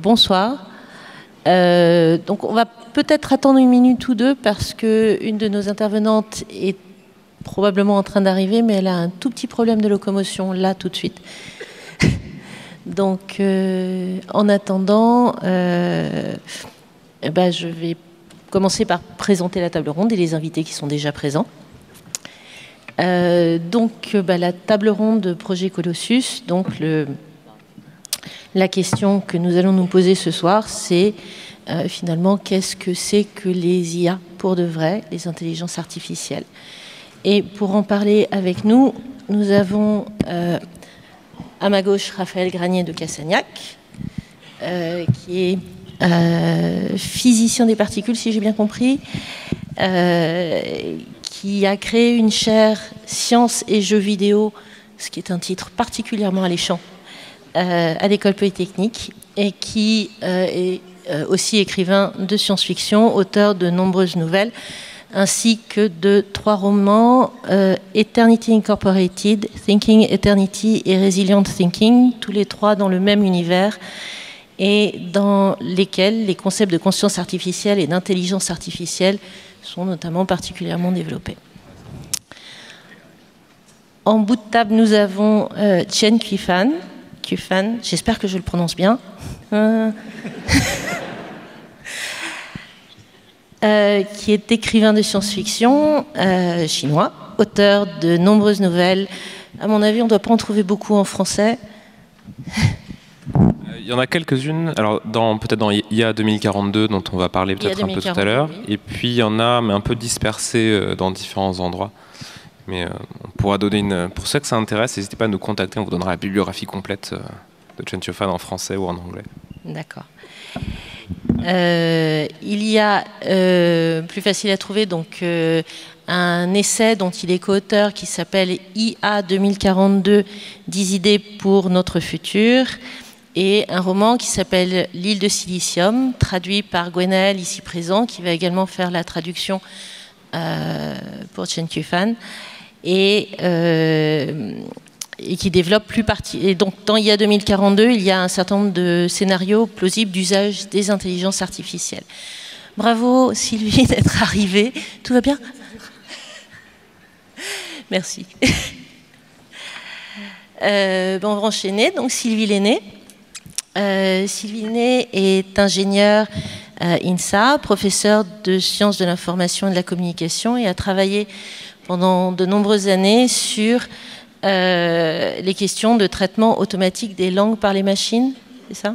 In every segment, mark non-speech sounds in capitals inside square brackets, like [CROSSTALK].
bonsoir. Euh, donc on va peut-être attendre une minute ou deux parce que une de nos intervenantes est probablement en train d'arriver, mais elle a un tout petit problème de locomotion là tout de suite. [LAUGHS] donc euh, en attendant, euh, eh ben, je vais commencer par présenter la table ronde et les invités qui sont déjà présents. donc bah, la table ronde de Projet Colossus, donc le la question que nous allons nous poser ce soir, c'est euh, finalement qu'est-ce que c'est que les IA pour de vrai, les intelligences artificielles? Et pour en parler avec nous, nous avons euh, à ma gauche Raphaël Granier de Cassagnac, euh, qui est physicien des particules, si j'ai bien compris, qui a créé une chaire sciences et jeux vidéo, ce qui est un titre particulièrement alléchant à l'école polytechnique et qui euh, est euh, aussi écrivain de science-fiction, auteur de nombreuses nouvelles, ainsi que de trois romans, Eternity Incorporated, Thinking Eternity et Resilient Thinking, tous les trois dans le même univers et dans lesquels les concepts de conscience artificielle et d'intelligence artificielle sont notamment particulièrement développés. En bout de table, nous avons Chen Kifan, J'espère que je le prononce bien. Euh, euh, qui est écrivain de science-fiction euh, chinois, auteur de nombreuses nouvelles. À mon avis, on ne doit pas en trouver beaucoup en français. Il y en a quelques-unes. Alors, dans, peut-être dans IA 2042, dont on va parler peut-être un peu tout à l'heure. Et puis, il y en a, mais un peu dispersées dans différents endroits. Mais euh, on pourra donner une. Pour ceux que ça intéresse, n'hésitez pas à nous contacter. On vous donnera la bibliographie complète euh, de Chen Fan en français ou en anglais. D'accord. Euh, il y a plus facile à trouver donc un essai dont il est co-auteur qui s'appelle IA 2042 10 idées pour notre futur et un roman qui s'appelle L'île de Silicium traduit par Gwenaël ici présent qui va également faire la traduction pour Chen Fan et, euh, et qui développe plus partie. Et donc, dans IA 2042, il y a un certain nombre de scénarios plausibles d'usage des intelligences artificielles. Bravo Sylvie [LAUGHS] d'être arrivée. Tout va bien? Merci. [LAUGHS] Euh, on va enchaîner. Donc Sylvie Lenné. Euh, Sylvie Lenné est ingénieure INSA, professeure de sciences de l'information et de la communication et a travaillé pendant de nombreuses années sur euh, les questions de traitement automatique des langues par les machines. C'est ça?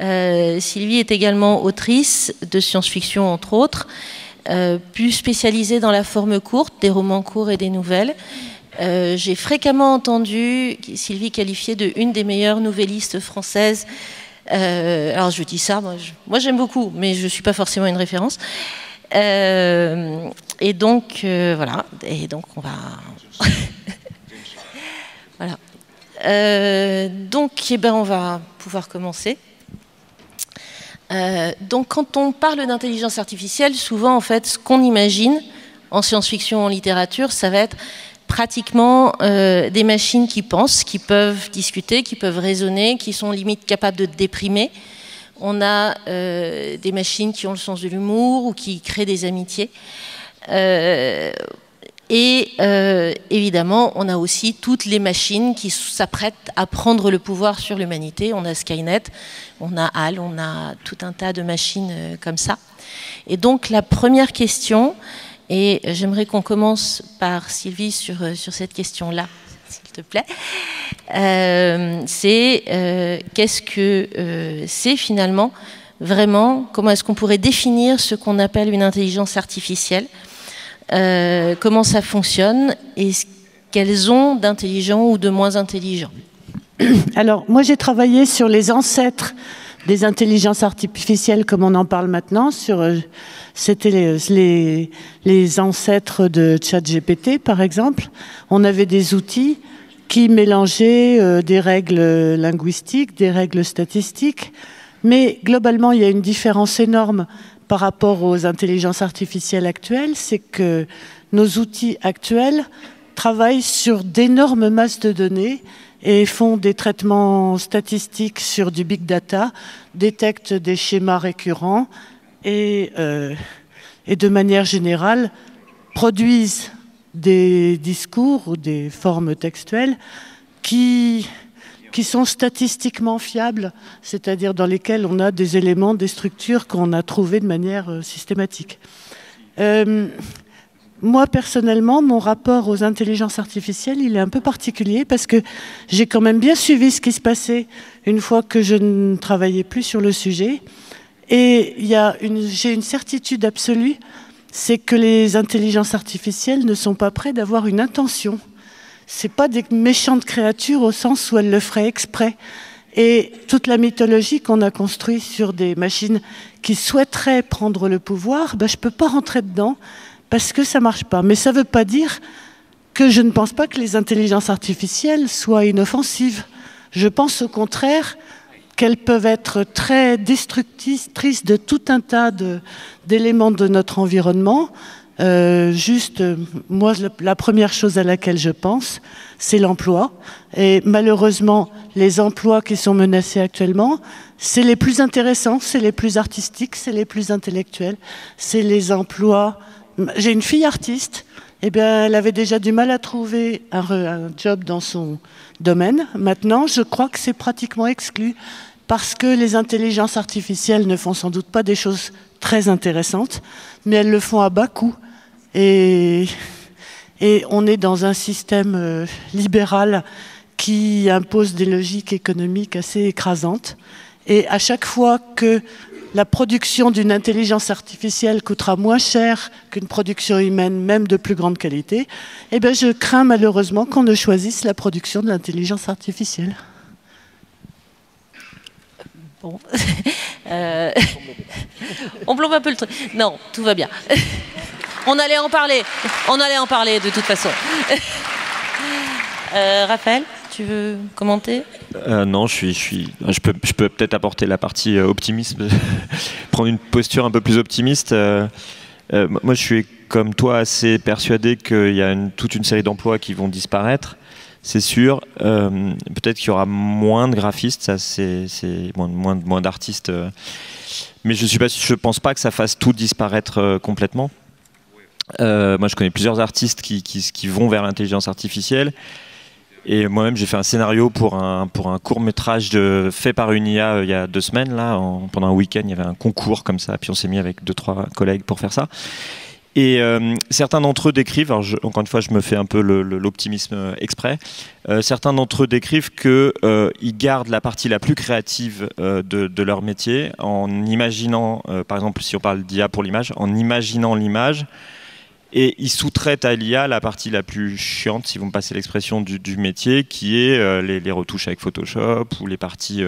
Euh, Sylvie est également autrice de science-fiction, entre autres, euh, plus spécialisée dans la forme courte, des romans courts et des nouvelles. J'ai fréquemment entendu Sylvie qualifiée de une des meilleures nouvellistes françaises. alors je dis ça, moi j'aime beaucoup, mais je ne suis pas forcément une référence. Euh, et donc, euh, voilà. Et donc, on va. [LAUGHS] voilà. Euh, donc, eh ben, on va pouvoir commencer. donc, quand on parle d'intelligence artificielle, souvent, en fait, ce qu'on imagine en science-fiction, en littérature, ça va être pratiquement des machines qui pensent, qui peuvent discuter, qui peuvent raisonner, qui sont limite capables de déprimer, on a euh, des machines qui ont le sens de l'humour ou qui créent des amitiés. Euh, et euh, évidemment, on a aussi toutes les machines qui s'apprêtent à prendre le pouvoir sur l'humanité. On a Skynet, on a HAL, on a tout un tas de machines comme ça. Et donc la première question, et j'aimerais qu'on commence par Sylvie sur, sur cette question-là, s'il te plaît, euh, c'est euh, qu'est-ce que euh, c'est finalement vraiment, comment est-ce qu'on pourrait définir ce qu'on appelle une intelligence artificielle, comment ça fonctionne et quels ont d'intelligents ou de moins intelligents. Alors, moi j'ai travaillé sur les ancêtres des intelligences artificielles comme on en parle maintenant. Sur, c'était les, les, ancêtres de ChatGPT, par exemple. On avait des outils qui mélangeait euh, des règles linguistiques, des règles statistiques. Mais globalement, il y a une différence énorme par rapport aux intelligences artificielles actuelles, c'est que nos outils actuels travaillent sur d'énormes masses de données, et font des traitements statistiques sur du big data, détectent des schémas récurrents et, euh, et de manière générale produisent des discours ou des formes textuelles qui, qui sont statistiquement fiables, c'est-à-dire dans lesquelles on a des éléments, des structures qu'on a trouvées de manière euh, systématique. Euh, moi, personnellement, mon rapport aux intelligences artificielles, il est un peu particulier parce que j'ai quand même bien suivi ce qui se passait une fois que je ne travaillais plus sur le sujet. Et j'ai une certitude absolue, c'est que les intelligences artificielles ne sont pas prêtes d'avoir une intention. Ce pas des méchantes créatures au sens où elles le feraient exprès. Et toute la mythologie qu'on a construite sur des machines qui souhaiteraient prendre le pouvoir, ben, je ne peux pas rentrer dedans parce que ça ne marche pas. Mais ça ne veut pas dire que je ne pense pas que les intelligences artificielles soient inoffensives. Je pense au contraire qu'elles peuvent être très destructrices de tout un tas d'éléments de, notre environnement. Euh, juste, moi, la première chose à laquelle je pense, c'est l'emploi. Et malheureusement, les emplois qui sont menacés actuellement, c'est les plus intéressants, c'est les plus artistiques, c'est les plus intellectuels, c'est les emplois j'ai une fille artiste, eh bien, elle avait déjà du mal à trouver un, job dans son domaine. Maintenant, je crois que c'est pratiquement exclu parce que les intelligences artificielles ne font sans doute pas des choses très intéressantes, mais elles le font à bas coût. Et, on est dans un système euh, libéral qui impose des logiques économiques assez écrasantes. Et à chaque fois que la production d'une intelligence artificielle coûtera moins cher qu'une production humaine, même de plus grande qualité, eh bien, je crains malheureusement qu'on ne choisisse la production de l'intelligence artificielle. [LAUGHS] Euh, [LAUGHS] on plombe un peu le truc. Non, tout va bien. [LAUGHS] On allait en parler. On allait en parler de toute façon. Euh, Raphaël tu veux commenter? Euh, Non, je, peux, peut-être apporter la partie optimisme, prendre une posture un peu plus optimiste. Moi, je suis comme toi assez persuadé qu'il y a toute une série d'emplois qui vont disparaître. C'est sûr. peut-être qu'il y aura moins de graphistes, ça c'est moins, d'artistes. mais je ne pense pas que ça fasse tout disparaître complètement. moi, je connais plusieurs artistes qui, vont vers l'intelligence artificielle. Et moi-même, j'ai fait un scénario pour un, court métrage fait par une IA euh, il y a deux semaines. Là, pendant un week-end, il y avait un concours comme ça, puis on s'est mis avec deux, trois collègues pour faire ça. Et euh, certains d'entre eux décrivent, alors encore une fois, je me fais un peu l'optimisme euh, exprès. certains d'entre eux décrivent qu'ils gardent la partie la plus créative de, leur métier en imaginant, par exemple, si on parle d'IA pour l'image, en imaginant l'image et ils sous-traitent à l'IA la partie la plus chiante, si vous me passez l'expression du, métier, qui est euh, les, retouches avec Photoshop ou les parties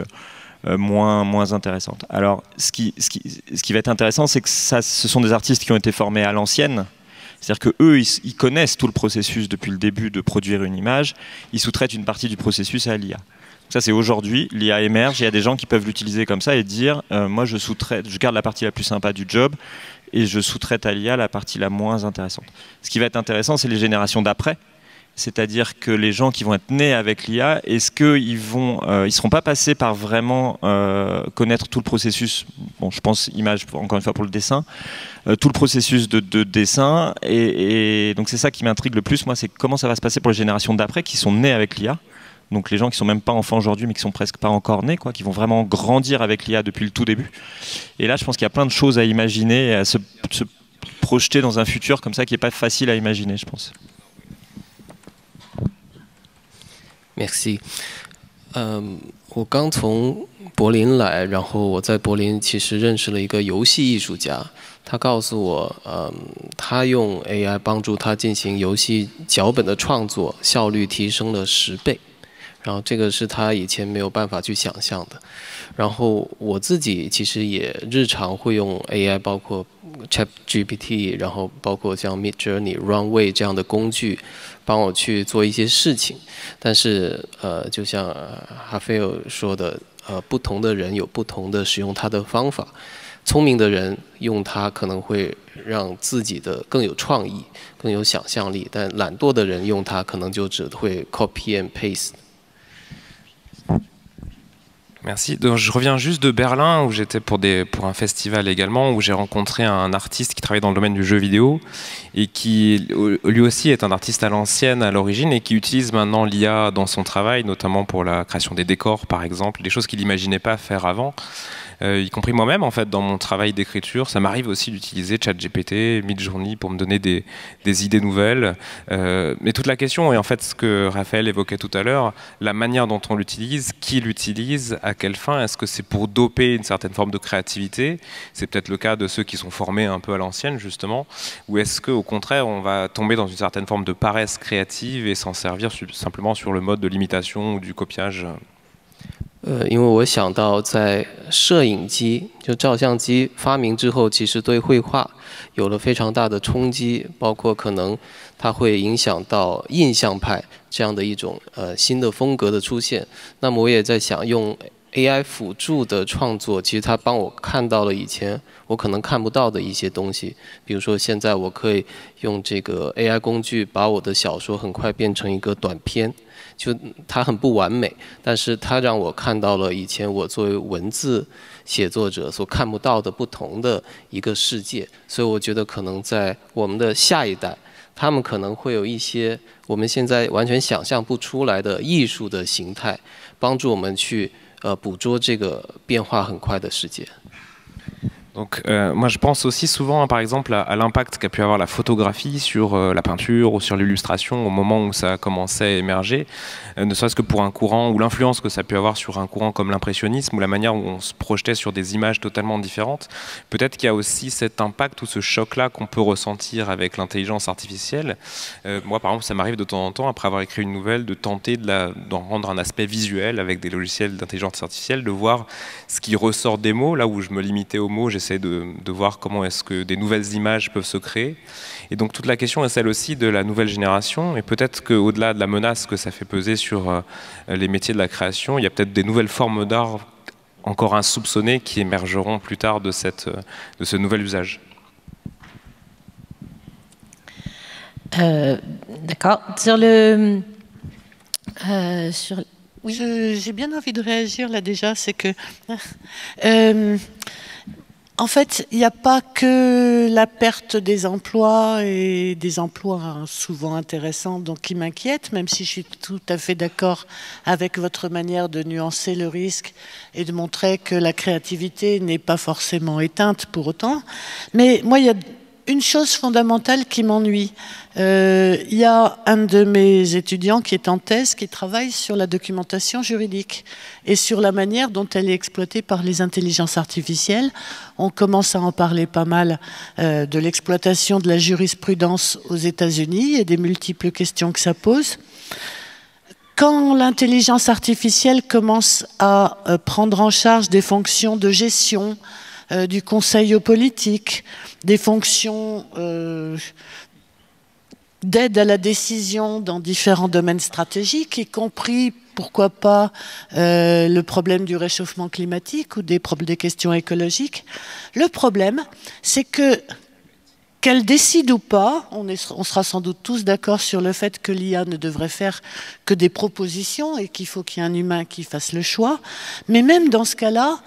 euh, euh, moins, moins intéressantes. Alors, ce qui, ce qui, ce qui va être intéressant, c'est que ça, ce sont des artistes qui ont été formés à l'ancienne. C'est-à-dire qu'eux, ils, ils, connaissent tout le processus depuis le début de produire une image. Ils sous-traitent une partie du processus à l'IA. Ça, c'est aujourd'hui. L'IA émerge. Il y a des gens qui peuvent l'utiliser comme ça et dire moi, je sous-traite, je garde la partie la plus sympa du job et je sous-traite à l'IA la partie la moins intéressante. Ce qui va être intéressant, c'est les générations d'après. C'est-à-dire que les gens qui vont être nés avec l'IA, est-ce qu'ils vont, euh, ils seront pas passés par vraiment euh, connaître tout le processus. Bon, je pense image encore une fois pour le dessin, euh, tout le processus de, dessin. Et, donc c'est ça qui m'intrigue le plus, moi, c'est comment ça va se passer pour les générations d'après qui sont nées avec l'IA donc les gens qui sont même pas enfants aujourd'hui, mais qui sont presque pas encore nés, quoi, qui vont vraiment grandir avec l'IA depuis le tout début. Et là, je pense qu'il y a plein de choses à imaginer et à se, projeter dans un futur comme ça qui est pas facile à imaginer, je pense. Maxi，嗯，我刚从柏林来，然后我在柏林其实认识了一个游戏艺术家，他告诉我，嗯，他用 AI 帮助他进行游戏脚本的创作，效率提升了十倍。然后这个是他以前没有办法去想象的。然后我自己其实也日常会用 AI，包括 ChatGPT，然后包括像 Midjourney、Runway 这样的工具，帮我去做一些事情。但是呃，就像哈菲尔说的，呃，不同的人有不同的使用它的方法。聪明的人用它可能会让自己的更有创意、更有想象力，但懒惰的人用它可能就只会 copy and paste。Merci. Je reviens juste de Berlin où j'étais pour, pour un festival également où j'ai rencontré un artiste qui travaille dans le domaine du jeu vidéo et qui lui aussi est un artiste à l'ancienne à l'origine et qui utilise maintenant l'IA dans son travail, notamment pour la création des décors par exemple, des choses qu'il n'imaginait pas faire avant. Euh, y compris moi-même en fait dans mon travail d'écriture. Ça m'arrive aussi d'utiliser ChatGPT, Midjourney pour me donner des, idées nouvelles. Euh, mais toute la question est en fait ce que Raphaël évoquait tout à l'heure, la manière dont on l'utilise, qui l'utilise, à quelle fin. Est-ce que c'est pour doper une certaine forme de créativité? C'est peut-être le cas de ceux qui sont formés un peu à l'ancienne justement. Ou est-ce qu'au contraire on va tomber dans une certaine forme de paresse créative et s'en servir simplement sur le mode de l'imitation ou du copiage? 呃，因为我想到在摄影机就照相机发明之后，其实对绘画有了非常大的冲击，包括可能它会影响到印象派这样的一种呃新的风格的出现。那么我也在想，用 AI 辅助的创作，其实它帮我看到了以前我可能看不到的一些东西。比如说现在我可以用这个 AI 工具，把我的小说很快变成一个短片。就它很不完美，但是它让我看到了以前我作为文字写作者所看不到的不同的一个世界，所以我觉得可能在我们的下一代，他们可能会有一些我们现在完全想象不出来的艺术的形态，帮助我们去呃捕捉这个变化很快的世界。Donc, euh, moi, je pense aussi souvent, par exemple, à, l'impact qu'a pu avoir la photographie sur euh, la peinture ou sur l'illustration au moment où ça a commencé à émerger, euh, ne serait-ce que pour un courant ou l'influence que ça a pu avoir sur un courant comme l'impressionnisme ou la manière où on se projetait sur des images totalement différentes. Peut-être qu'il y a aussi cet impact ou ce choc-là qu'on peut ressentir avec l'intelligence artificielle. moi, par exemple, ça m'arrive de temps en temps, après avoir écrit une nouvelle, de tenter d'en rendre un aspect visuel avec des logiciels d'intelligence artificielle, de voir ce qui ressort des mots, là où je me limitais aux mots, j'essaie de, voir comment est-ce que des nouvelles images peuvent se créer. Et donc toute la question est celle aussi de la nouvelle génération. Et peut-être qu'au-delà de la menace que ça fait peser sur euh, les métiers de la création, il y a peut-être des nouvelles formes d'art encore insoupçonnées qui émergeront plus tard de, cette, de ce nouvel usage. Euh, d'accord. Sur le. Euh, sur... Oui. J'ai bien envie de réagir là déjà. C'est que. [LAUGHS] Euh, en fait, il n'y a pas que la perte des emplois et des emplois souvent intéressants donc qui m'inquiètent, même si je suis tout à fait d'accord avec votre manière de nuancer le risque et de montrer que la créativité n'est pas forcément éteinte pour autant. Mais moi, il y a une chose fondamentale qui m'ennuie. Euh, il y a un de mes étudiants qui est en thèse, qui travaille sur la documentation juridique et sur la manière dont elle est exploitée par les intelligences artificielles. On commence à en parler pas mal euh, de l'exploitation de la jurisprudence aux États-Unis et des multiples questions que ça pose. Quand l'intelligence artificielle commence à euh, prendre en charge des fonctions de gestion, euh, du conseil aux politiques, des fonctions euh, d'aide à la décision dans différents domaines stratégiques, y compris, pourquoi pas, euh, le problème du réchauffement climatique ou des, questions écologiques. Le problème, c'est que qu'elle décide ou pas, on, on, sera sans doute tous d'accord sur le fait que l'IA ne devrait faire que des propositions et qu'il faut qu'il y ait un humain qui fasse le choix. Mais même dans ce cas-là,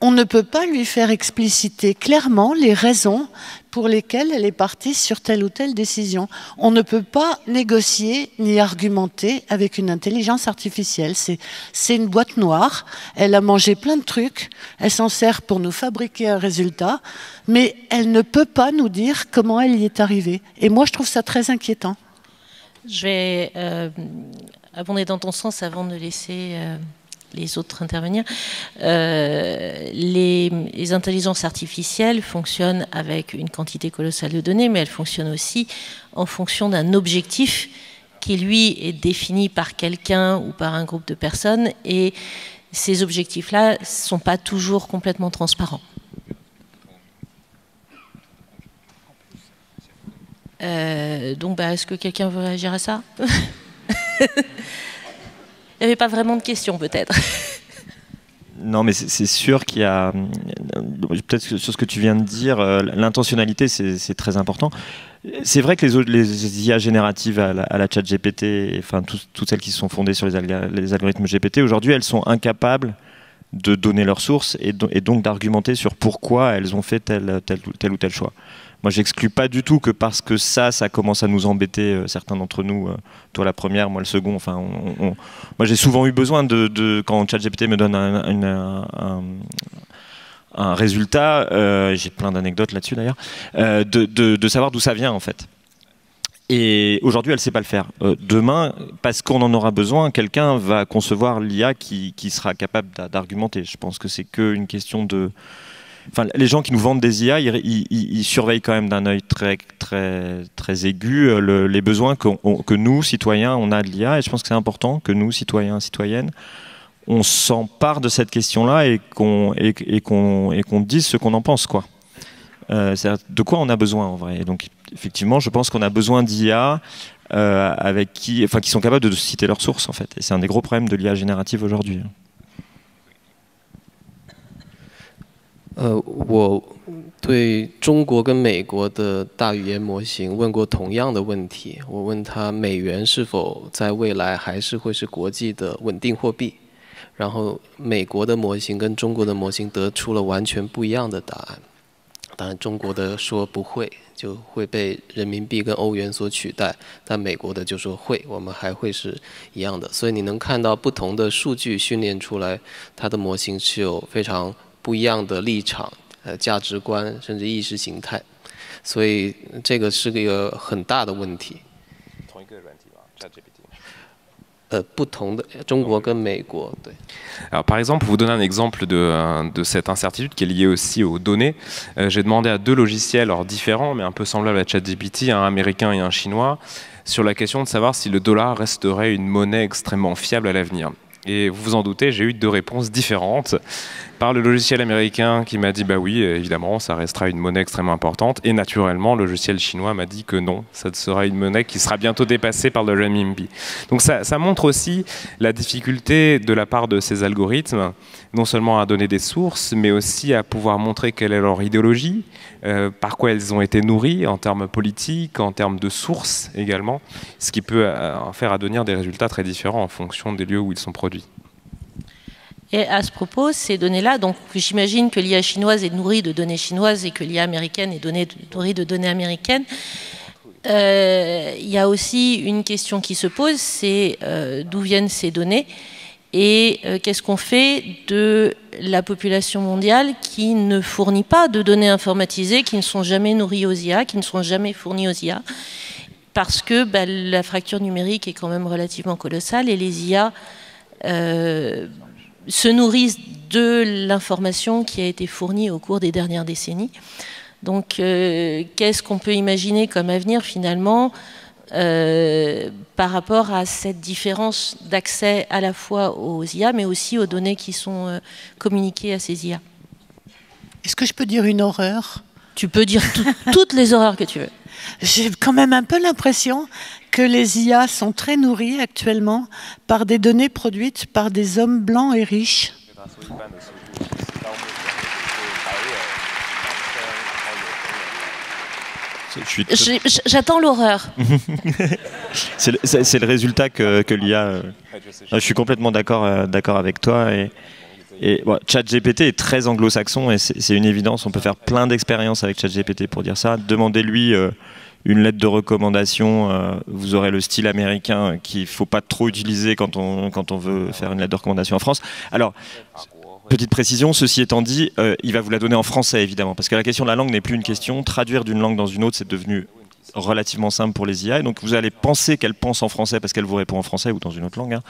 on ne peut pas lui faire expliciter clairement les raisons pour lesquelles elle est partie sur telle ou telle décision. On ne peut pas négocier ni argumenter avec une intelligence artificielle. C'est une boîte noire, elle a mangé plein de trucs, elle s'en sert pour nous fabriquer un résultat, mais elle ne peut pas nous dire comment elle y est arrivée. Et moi, je trouve ça très inquiétant. Je vais euh, abonder dans ton sens avant de laisser... Euh, les autres intervenir. Euh, les, intelligences artificielles fonctionnent avec une quantité colossale de données, mais elles fonctionnent aussi en fonction d'un objectif qui, lui, est défini par quelqu'un ou par un groupe de personnes. Et ces objectifs-là ne sont pas toujours complètement transparents. Euh, donc, bah, est-ce que quelqu'un veut réagir à ça? [LAUGHS] n'y avait pas vraiment de questions peut-être. [LAUGHS] Non, mais c'est sûr qu'il y a. Peut-être sur ce que tu viens de dire, euh, l'intentionnalité, c'est très important. C'est vrai que les, IA génératives à la, chat GPT, enfin toutes celles qui sont fondées sur les, algorithmes GPT, aujourd'hui, elles sont incapables de donner leurs sources et, donc d'argumenter sur pourquoi elles ont fait tel, tel ou tel choix. Moi, j'exclus pas du tout que parce que ça, ça commence à nous embêter, euh, certains d'entre nous, euh, toi la première, moi le second. Enfin, moi j'ai souvent eu besoin de, quand ChatGPT me donne un, résultat, euh, j'ai plein d'anecdotes là-dessus d'ailleurs, de, de, savoir d'où ça vient en fait. Et aujourd'hui, elle ne sait pas le faire. demain, parce qu'on en aura besoin, quelqu'un va concevoir l'IA qui, qui, sera capable d'argumenter. Je pense que c'est qu'une question de, les gens qui nous vendent des IA, ils, surveillent quand même d'un œil très, très, très aigu euh, les besoins que nous, citoyens, on a de l'IA. Et je pense que c'est important que nous, citoyens, citoyennes, on s'empare de cette question-là et qu'on et, qu'on dise ce qu'on en pense, quoi. Euh, de quoi on a besoin en vrai? Et donc, effectivement, je pense qu'on a besoin d'IA euh, avec qui, enfin, qui sont capables de citer leurs sources, en fait. Et c'est un des gros problèmes de l'IA générative aujourd'hui. 呃，我对中国跟美国的大语言模型问过同样的问题。我问他美元是否在未来还是会是国际的稳定货币？然后美国的模型跟中国的模型得出了完全不一样的答案。当然，中国的说不会，就会被人民币跟欧元所取代；但美国的就说会，我们还会是一样的。所以你能看到不同的数据训练出来，它的模型是有非常。不一样的立场、呃价值观，甚至意识形态，所以这个是个很大的问题。同一个软体吧，ChatGPT。呃，不同的中国跟美国，对。Alors, par exemple, pour vous donner un exemple de, de cette incertitude qui est liée aussi aux données, euh, j'ai demandé à deux logiciels, alors différents, mais un peu semblables à ChatGPT, un américain et un chinois, sur la question de savoir si le dollar resterait une monnaie extrêmement fiable à l'avenir. Et vous vous en doutez, j'ai eu deux réponses différentes par le logiciel américain qui m'a dit bah oui, évidemment, ça restera une monnaie extrêmement importante. Et naturellement, le logiciel chinois m'a dit que non, ça sera une monnaie qui sera bientôt dépassée par le renminbi. Donc ça, montre aussi la difficulté de la part de ces algorithmes, non seulement à donner des sources, mais aussi à pouvoir montrer quelle est leur idéologie, euh, par quoi elles ont été nourries en termes politiques, en termes de sources également, ce qui peut euh, en faire advenir des résultats très différents en fonction des lieux où ils sont produits. Et à ce propos, ces données-là, donc j'imagine que l'IA chinoise est nourrie de données chinoises et que l'IA américaine est nourrie de données américaines. Euh, il y a aussi une question qui se pose, c'est euh, d'où viennent ces données et euh, qu'est-ce qu'on fait de la population mondiale qui ne fournit pas de données informatisées, qui ne sont jamais nourries aux IA, qui ne sont jamais fournies aux IA, parce que bah, la fracture numérique est quand même relativement colossale et les IA se nourrissent de l'information qui a été fournie au cours des dernières décennies. Donc, euh, qu'est-ce qu'on peut imaginer comme avenir finalement euh, par rapport à cette différence d'accès à la fois aux IA, mais aussi aux données qui sont euh, communiquées à ces IA Est-ce que je peux dire une horreur? Tu peux dire toutes les horreurs que tu veux. J'ai quand même un peu l'impression que les IA sont très nourries actuellement par des données produites par des hommes blancs et riches. J'attends l'horreur. [LAUGHS] c'est le, résultat que, que l'IA. Euh, je suis complètement d'accord euh, d'accord avec toi. Et, et ChatGPT est très anglo-saxon et c'est une évidence. On peut faire plein d'expériences avec ChatGPT pour dire ça. Demandez-lui. Euh, une lettre de recommandation, euh, vous aurez le style américain qu'il faut pas trop utiliser quand on, quand on veut faire une lettre de recommandation en France. Alors, petite précision, ceci étant dit, euh, il va vous la donner en français évidemment, parce que la question de la langue n'est plus une question. Traduire d'une langue dans une autre, c'est devenu relativement simple pour les IA. Donc vous allez penser qu'elle pense en français parce qu'elle vous répond en français ou dans une autre langue. Hein.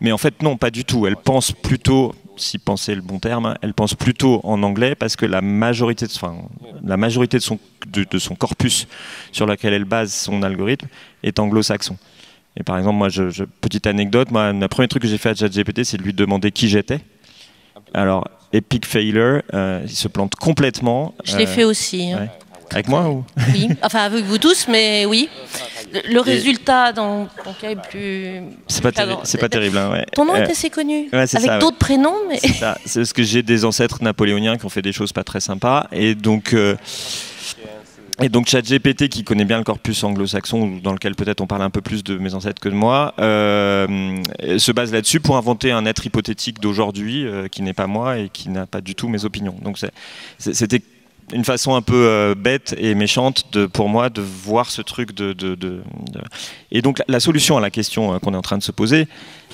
Mais en fait, non, pas du tout. Elle pense plutôt, si penser le bon terme, elle pense plutôt en anglais parce que la majorité de, enfin, la majorité de, son, de, son corpus sur lequel elle base son algorithme est anglo-saxon. Et par exemple, moi, je, petite anecdote, moi, le premier truc que j'ai fait à ChatGPT, c'est de lui demander qui j'étais. Alors, epic failure, euh, il se plante complètement. Je l'ai euh, fait aussi. Hein. Avec moi ou? Oui, enfin avec vous tous, mais oui. Le, résultat dans ton cas est plus. C'est pas, c'est pas terrible. Hein, ton nom est assez connu, avec d'autres prénoms, mais. C'est parce que j'ai des ancêtres napoléoniens qui ont fait des choses pas très sympas, et donc. Euh, et donc ChatGPT, qui connaît bien le corpus anglo-saxon, dans lequel peut-être on parle un peu plus de mes ancêtres que de moi, euh, se base là-dessus pour inventer un être hypothétique d'aujourd'hui euh, qui n'est pas moi et qui n'a pas du tout mes opinions. Donc c'était une façon un peu euh, bête et méchante pour moi de voir ce truc de, Et donc la solution à la question euh, qu'on est en train de se poser,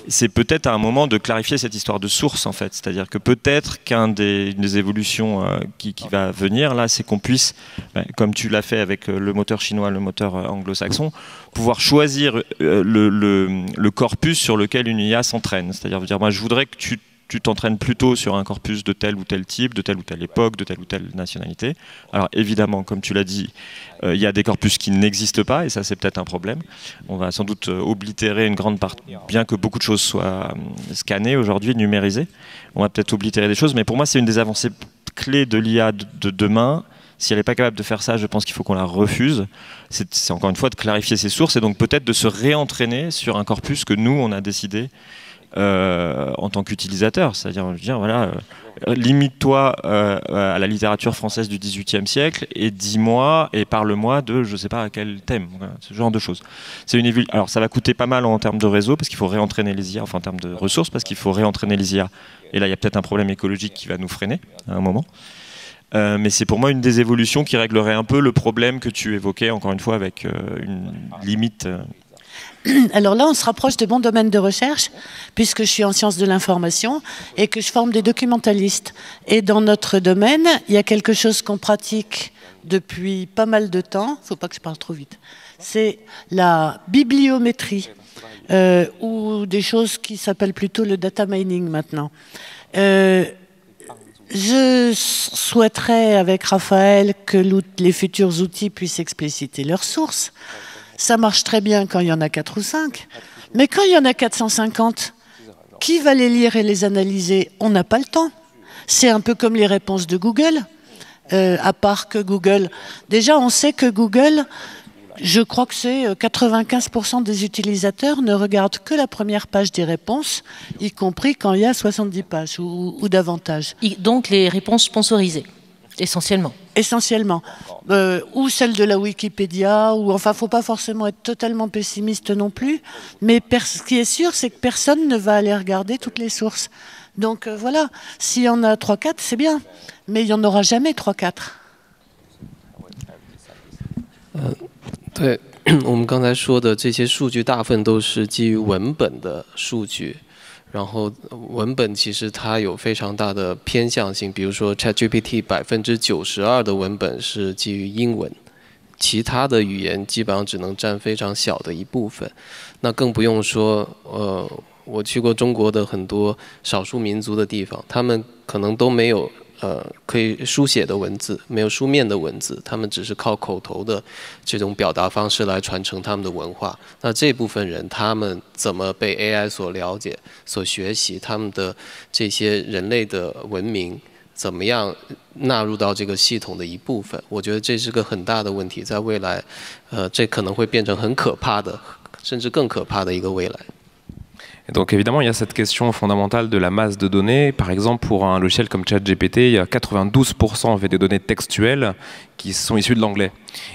c'est peut-être à un moment de clarifier cette histoire de source en fait. C'est-à-dire que peut-être qu'une des, évolutions euh, qui, va venir là, c'est qu'on puisse, ben, comme tu l'as fait avec le moteur chinois, le moteur anglo-saxon, pouvoir choisir le, le, corpus sur lequel une IA s'entraîne. C'est-à-dire dire, moi je voudrais que tu tu t'entraînes plutôt sur un corpus de tel ou tel type, de telle ou telle époque, de telle ou telle nationalité. Alors évidemment, comme tu l'as dit, euh, il y a des corpus qui n'existent pas, et ça c'est peut-être un problème. On va sans doute euh, oblitérer une grande partie, bien que beaucoup de choses soient euh, scannées aujourd'hui, numérisées. On va peut-être oblitérer des choses, mais pour moi c'est une des avancées clés de l'IA de demain. Si elle n'est pas capable de faire ça, je pense qu'il faut qu'on la refuse. C'est encore une fois de clarifier ses sources et donc peut-être de se réentraîner sur un corpus que nous, on a décidé euh, en tant qu'utilisateur. C'est-à-dire, dire, voilà, euh, limite-toi euh, à la littérature française du XVIIIe siècle et dis-moi et parle-moi de je sais pas à quel thème, ce genre de choses. C'est une Alors, ça va coûter pas mal en termes de réseau parce qu'il faut réentraîner les IA, enfin en termes de ressources parce qu'il faut réentraîner les IA. Et là, il y a peut-être un problème écologique qui va nous freiner à un moment. mais c'est pour moi une des évolutions qui réglerait un peu le problème que tu évoquais, encore une fois, avec une limite [CLEARS THROAT] Alors là, on se rapproche de mon domaine de recherche, puisque je suis en sciences de l'information et que je forme des documentalistes. Et dans notre domaine, il y a quelque chose qu'on pratique depuis pas mal de temps, faut pas que je parle trop vite, c'est la bibliométrie, euh, ou des choses qui s'appellent plutôt le data mining maintenant. Euh, je souhaiterais avec Raphaël que les futurs outils puissent expliciter leurs sources. Ça marche très bien quand il y en a 4 ou 5. Mais quand il y en a 450, qui va les lire et les analyser? On n'a pas le temps. C'est un peu comme les réponses de Google. Euh, à part que Google. Déjà, on sait que Google, je crois que c'est 95% euh, des utilisateurs ne regardent que la première page des réponses, y compris quand il y a 70 pages ou, ou davantage. Donc les réponses sponsorisées, essentiellement. Essentiellement, euh, ou celle de la Wikipédia, ou enfin, faut pas forcément être totalement pessimiste non plus, mais ce qui est sûr, c'est que personne ne va aller regarder toutes les sources. Donc euh, voilà, s'il y en a 3-4, c'est bien, mais il n'y en aura jamais 3-4. 对 [CLEARS THROAT] 然后文本其实它有非常大的偏向性，比如说 ChatGPT 百分之九十二的文本是基于英文，其他的语言基本上只能占非常小的一部分。那更不用说，呃，我去过中国的很多少数民族的地方，他们可能都没有。呃，可以书写的文字没有书面的文字，他们只是靠口头的这种表达方式来传承他们的文化。那这部分人，他们怎么被 AI 所了解、所学习？他们的这些人类的文明怎么样纳入到这个系统的一部分？我觉得这是个很大的问题，在未来，呃，这可能会变成很可怕的，甚至更可怕的一个未来。Donc évidemment, il y a cette question fondamentale de la masse de données. Par exemple, pour un logiciel comme ChatGPT, il y a 92% des données textuelles qui sont issues de l'anglais.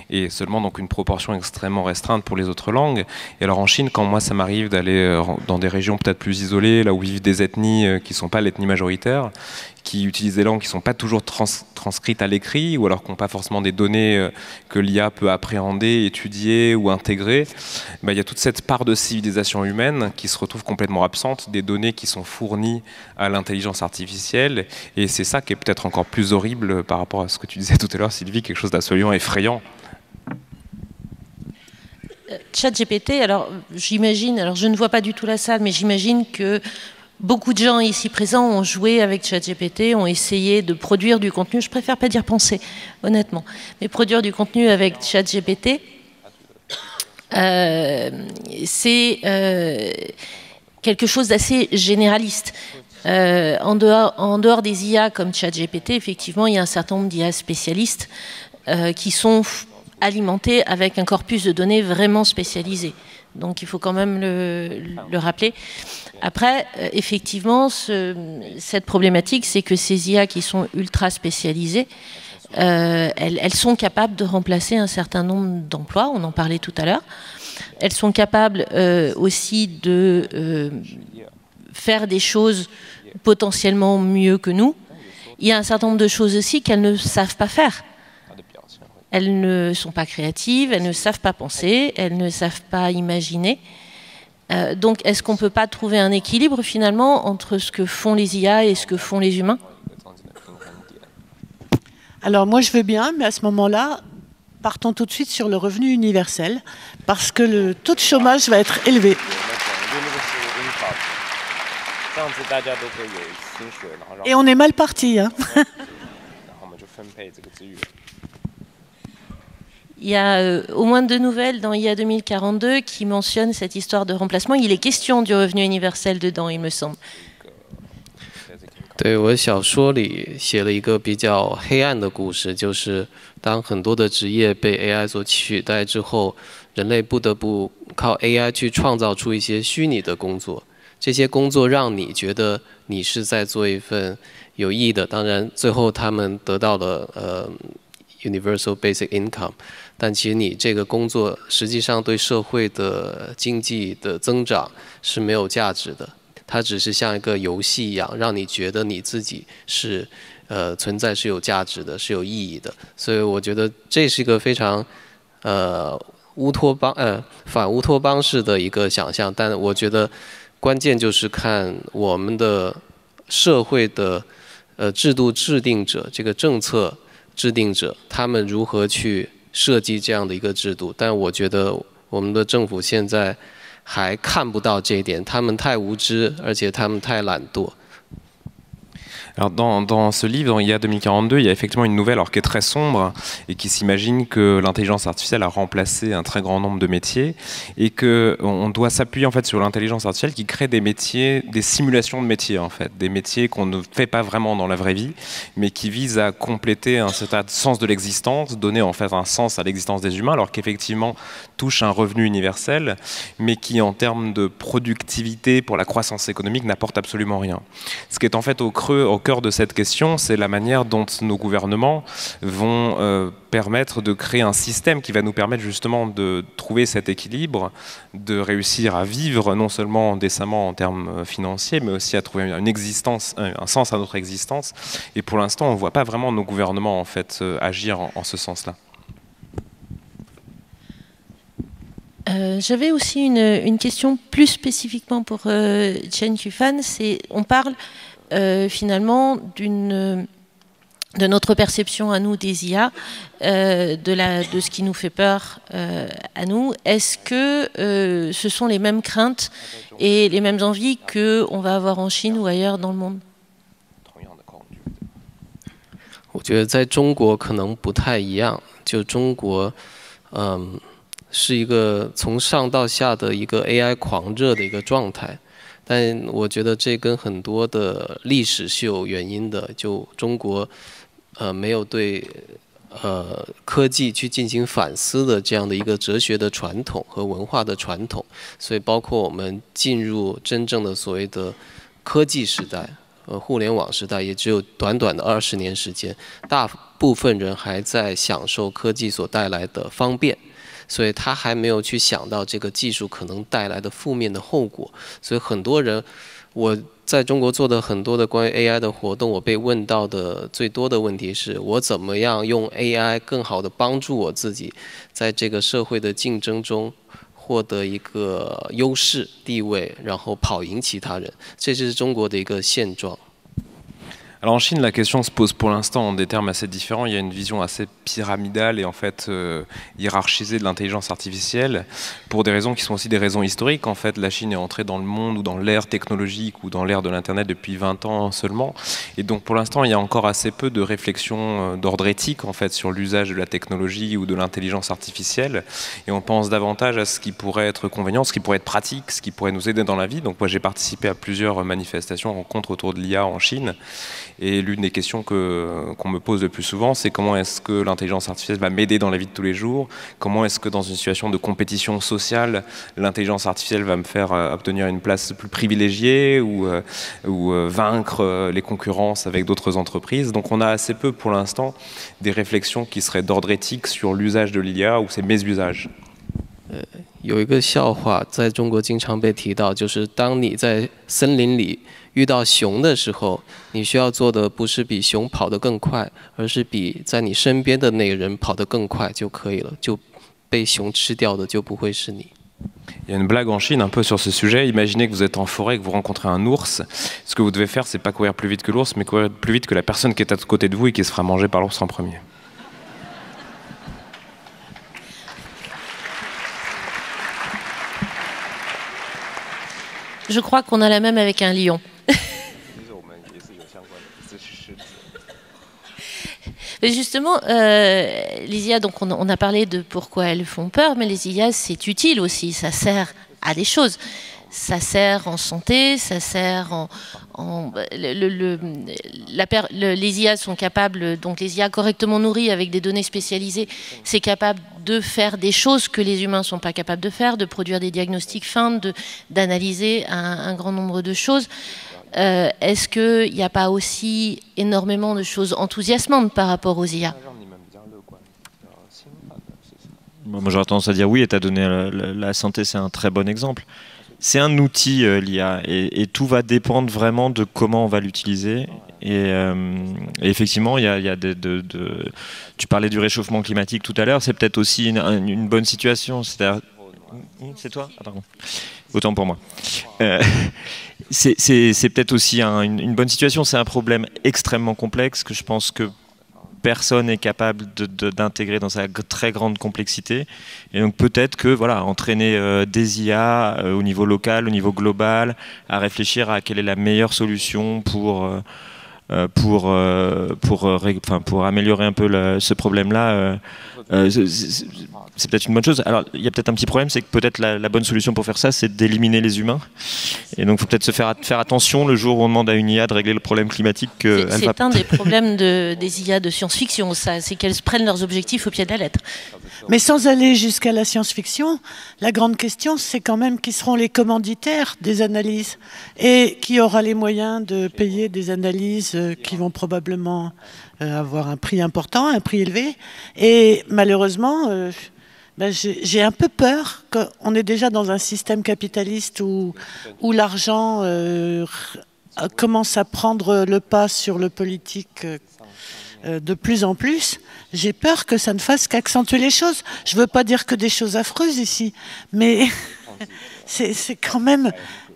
Et seulement donc une proportion extrêmement restreinte pour les autres langues. Et alors en Chine, quand moi ça m'arrive d'aller euh, dans des régions peut-être plus isolées, là où vivent des ethnies euh, qui ne sont pas l'ethnie majoritaire, qui utilisent des langues qui ne sont pas toujours transcrites à l'écrit, ou alors qui n'ont pas forcément des données euh, que l'IA peut appréhender, étudier ou intégrer, bah, il y a toute cette part de civilisation humaine qui se retrouve complètement absente des données qui sont fournies à l'intelligence artificielle. Et c'est ça qui est peut-être encore plus horrible par rapport à ce que tu disais tout à l'heure, Sylvie, chose d'absolument effrayant. ChatGPT, alors j'imagine, alors je ne vois pas du tout la salle, mais j'imagine que Beaucoup de gens ici présents ont joué avec ChatGPT, ont essayé de produire du contenu. Je préfère pas dire penser, honnêtement, mais produire du contenu avec ChatGPT, euh, c'est euh, quelque chose d'assez généraliste. Euh, en, dehors, des IA comme ChatGPT, effectivement, il y a un certain nombre d'IA spécialistes qui sont alimentés avec un corpus de données vraiment spécialisé. Donc il faut quand même le rappeler. Après, euh, effectivement, cette problématique, c'est que ces IA qui sont ultra spécialisées, elles, sont capables de remplacer un certain nombre d'emplois, on en parlait tout à l'heure. Elles sont capables aussi de faire des choses potentiellement mieux que nous. Il y a un certain nombre de choses aussi qu'elles ne savent pas faire. Elles ne sont pas créatives, elles ne savent pas penser, elles ne savent pas imaginer. Euh, donc, est-ce qu'on ne peut pas trouver un équilibre finalement entre ce que font les IA et ce que font les humains? Alors, moi, je veux bien, mais à ce moment-là, partons tout de suite sur le revenu universel, parce que le taux de chômage va être élevé. Et on est mal parti. Hein [LAUGHS] Il y a euh, au moins deux nouvelles dans IA 2042 qui mentionnent cette histoire de remplacement. Il est question du revenu universel dedans, il me semble. 对我小说里写了一个比较黑暗的故事，就是当很多的职业被 AI 所取代之后，人类不得不靠 AI 去创造出一些虚拟的工作。这些工作让你觉得你是在做一份有意义的。当然，最后他们得到了呃 universal basic income。但其实你这个工作实际上对社会的经济的增长是没有价值的，它只是像一个游戏一样，让你觉得你自己是呃存在是有价值的，是有意义的。所以我觉得这是一个非常呃乌托邦呃反乌托邦式的一个想象。但我觉得关键就是看我们的社会的呃制度制定者，这个政策制定者，他们如何去。设计这样的一个制度，但我觉得我们的政府现在还看不到这一点，他们太无知，而且他们太懒惰。Alors dans, ce livre, dans IA 2042, il y a effectivement une nouvelle alors, qui est très sombre et qui s'imagine que l'intelligence artificielle a remplacé un très grand nombre de métiers et qu'on doit s'appuyer en fait sur l'intelligence artificielle qui crée des métiers, des simulations de métiers en fait, des métiers qu'on ne fait pas vraiment dans la vraie vie, mais qui visent à compléter un certain sens de l'existence, donner en fait un sens à l'existence des humains, alors qu'effectivement touche un revenu universel, mais qui en termes de productivité pour la croissance économique n'apporte absolument rien. Ce qui est en fait au creux, cœur de cette question, c'est la manière dont nos gouvernements vont euh, permettre de créer un système qui va nous permettre justement de trouver cet équilibre, de réussir à vivre non seulement décemment en termes financiers, mais aussi à trouver une existence, un sens à notre existence. Et pour l'instant, on ne voit pas vraiment nos gouvernements en fait euh, agir en, ce sens-là. Euh, j'avais aussi une, question plus spécifiquement pour Chen Kufan. On parle euh, finalement d'une de notre perception à nous des IA, euh, de, la, de ce qui nous fait peur euh, à nous, est-ce que ce sont les mêmes craintes et les mêmes envies qu'on va avoir en Chine ou ailleurs dans le monde 我觉得在中国可能不太一样，就中国，嗯，是一个从上到下的一个 AI 狂热的一个状态。 但我觉得这跟很多的历史是有原因的。就中国，呃，没有对呃科技去进行反思的这样的一个哲学的传统和文化的传统，所以包括我们进入真正的所谓的科技时代，呃，互联网时代，也只有短短的二十年时间，大部分人还在享受科技所带来的方便。所以他还没有去想到这个技术可能带来的负面的后果。所以很多人，我在中国做的很多的关于 AI 的活动，我被问到的最多的问题是我怎么样用 AI 更好的帮助我自己，在这个社会的竞争中获得一个优势地位，然后跑赢其他人。这就是中国的一个现状。Alors en Chine, la question se pose pour l'instant en des termes assez différents. Il y a une vision assez pyramidale et en fait euh, hiérarchisée de l'intelligence artificielle pour des raisons qui sont aussi des raisons historiques. En fait, la Chine est entrée dans le monde ou dans l'ère technologique ou dans l'ère de l'Internet depuis 20 ans seulement. Et donc pour l'instant, il y a encore assez peu de réflexion euh, d'ordre éthique en fait sur l'usage de la technologie ou de l'intelligence artificielle. Et on pense davantage à ce qui pourrait être convenient, ce qui pourrait être pratique, ce qui pourrait nous aider dans la vie. Donc moi j'ai participé à plusieurs manifestations, rencontres autour de l'IA en Chine. Et l'une des questions qu'on me pose le plus souvent, c'est comment est-ce que l'intelligence artificielle va m'aider dans la vie de tous les jours? Comment est-ce que dans une situation de compétition sociale, l'intelligence artificielle va me faire euh, obtenir une place plus privilégiée ou, euh, ou euh, vaincre les concurrences avec d'autres entreprises? Donc on a assez peu pour l'instant des réflexions qui seraient d'ordre éthique sur l'usage de l'IA ou ses mésusages. 有一个笑话，在中国经常被提到，就是当你在森林里遇到熊的时候，你需要做的不是比熊跑得更快，而是比在你身边的那个人跑得更快就可以了。就被熊吃掉的就不会是你。Il y a une blague en Chine un peu sur ce sujet. Imaginez que vous êtes en forêt, que vous rencontrez un ours. Ce que vous devez faire, c'est pas courir plus vite que l'ours, mais courir plus vite que la personne qui est à côté de vous et qui se fera manger par l'ours en premier. Je crois qu'on a la même avec un lion. [LAUGHS] Justement, euh, les IA, donc on, a parlé de pourquoi elles font peur, mais les IA, c'est utile aussi, ça sert à des choses. Ça sert en santé, ça sert en... le, les IA sont capables, donc les IA correctement nourries avec des données spécialisées, c'est capable de faire des choses que les humains ne sont pas capables de faire, de produire des diagnostics fins, d'analyser un, grand nombre de choses. Euh, est-ce qu'il n'y a pas aussi énormément de choses enthousiasmantes par rapport aux IA Moi j'aurais tendance à dire oui, et as donné la, santé, c'est un très bon exemple. C'est un outil, euh, l'IA, et, tout va dépendre vraiment de comment on va l'utiliser. Et, euh, effectivement, il y a, tu parlais du réchauffement climatique tout à l'heure, c'est peut-être aussi une, bonne situation. C'est toi? Ah. Autant pour moi. Euh, [LAUGHS] c'est peut-être aussi une, bonne situation. C'est un problème extrêmement complexe que je pense que personne n'est capable d'intégrer dans sa très grande complexité. Et donc peut-être que voilà, entraîner euh, des IA euh, au niveau local, au niveau global, à réfléchir à quelle est la meilleure solution pour euh, pour, euh, pour, euh, enfin, pour améliorer un peu ce problème-là, c'est peut-être une bonne chose. Alors, il y a peut-être un petit problème, c'est que peut-être la, bonne solution pour faire ça, c'est d'éliminer les humains. Et donc, il faut peut-être se faire, faire attention le jour où on demande à une IA de régler le problème climatique. C'est un des problèmes de, des IA de science-fiction, ça, c'est qu'elles prennent leurs objectifs au pied de la lettre. Mais sans aller jusqu'à la science-fiction, la grande question, c'est quand même qui seront les commanditaires des analyses et qui aura les moyens de payer des analyses euh, qui vont probablement euh, avoir un prix important, un prix élevé. Et malheureusement, euh, ben, j'ai un peu peur qu'on est déjà dans un système capitaliste où, où l'argent commence à prendre le pas sur le politique de plus en plus j'ai peur que ça ne fasse qu'accentuer les choses. Je ne veux pas dire que des choses affreuses ici, mais [LAUGHS] c'est quand même...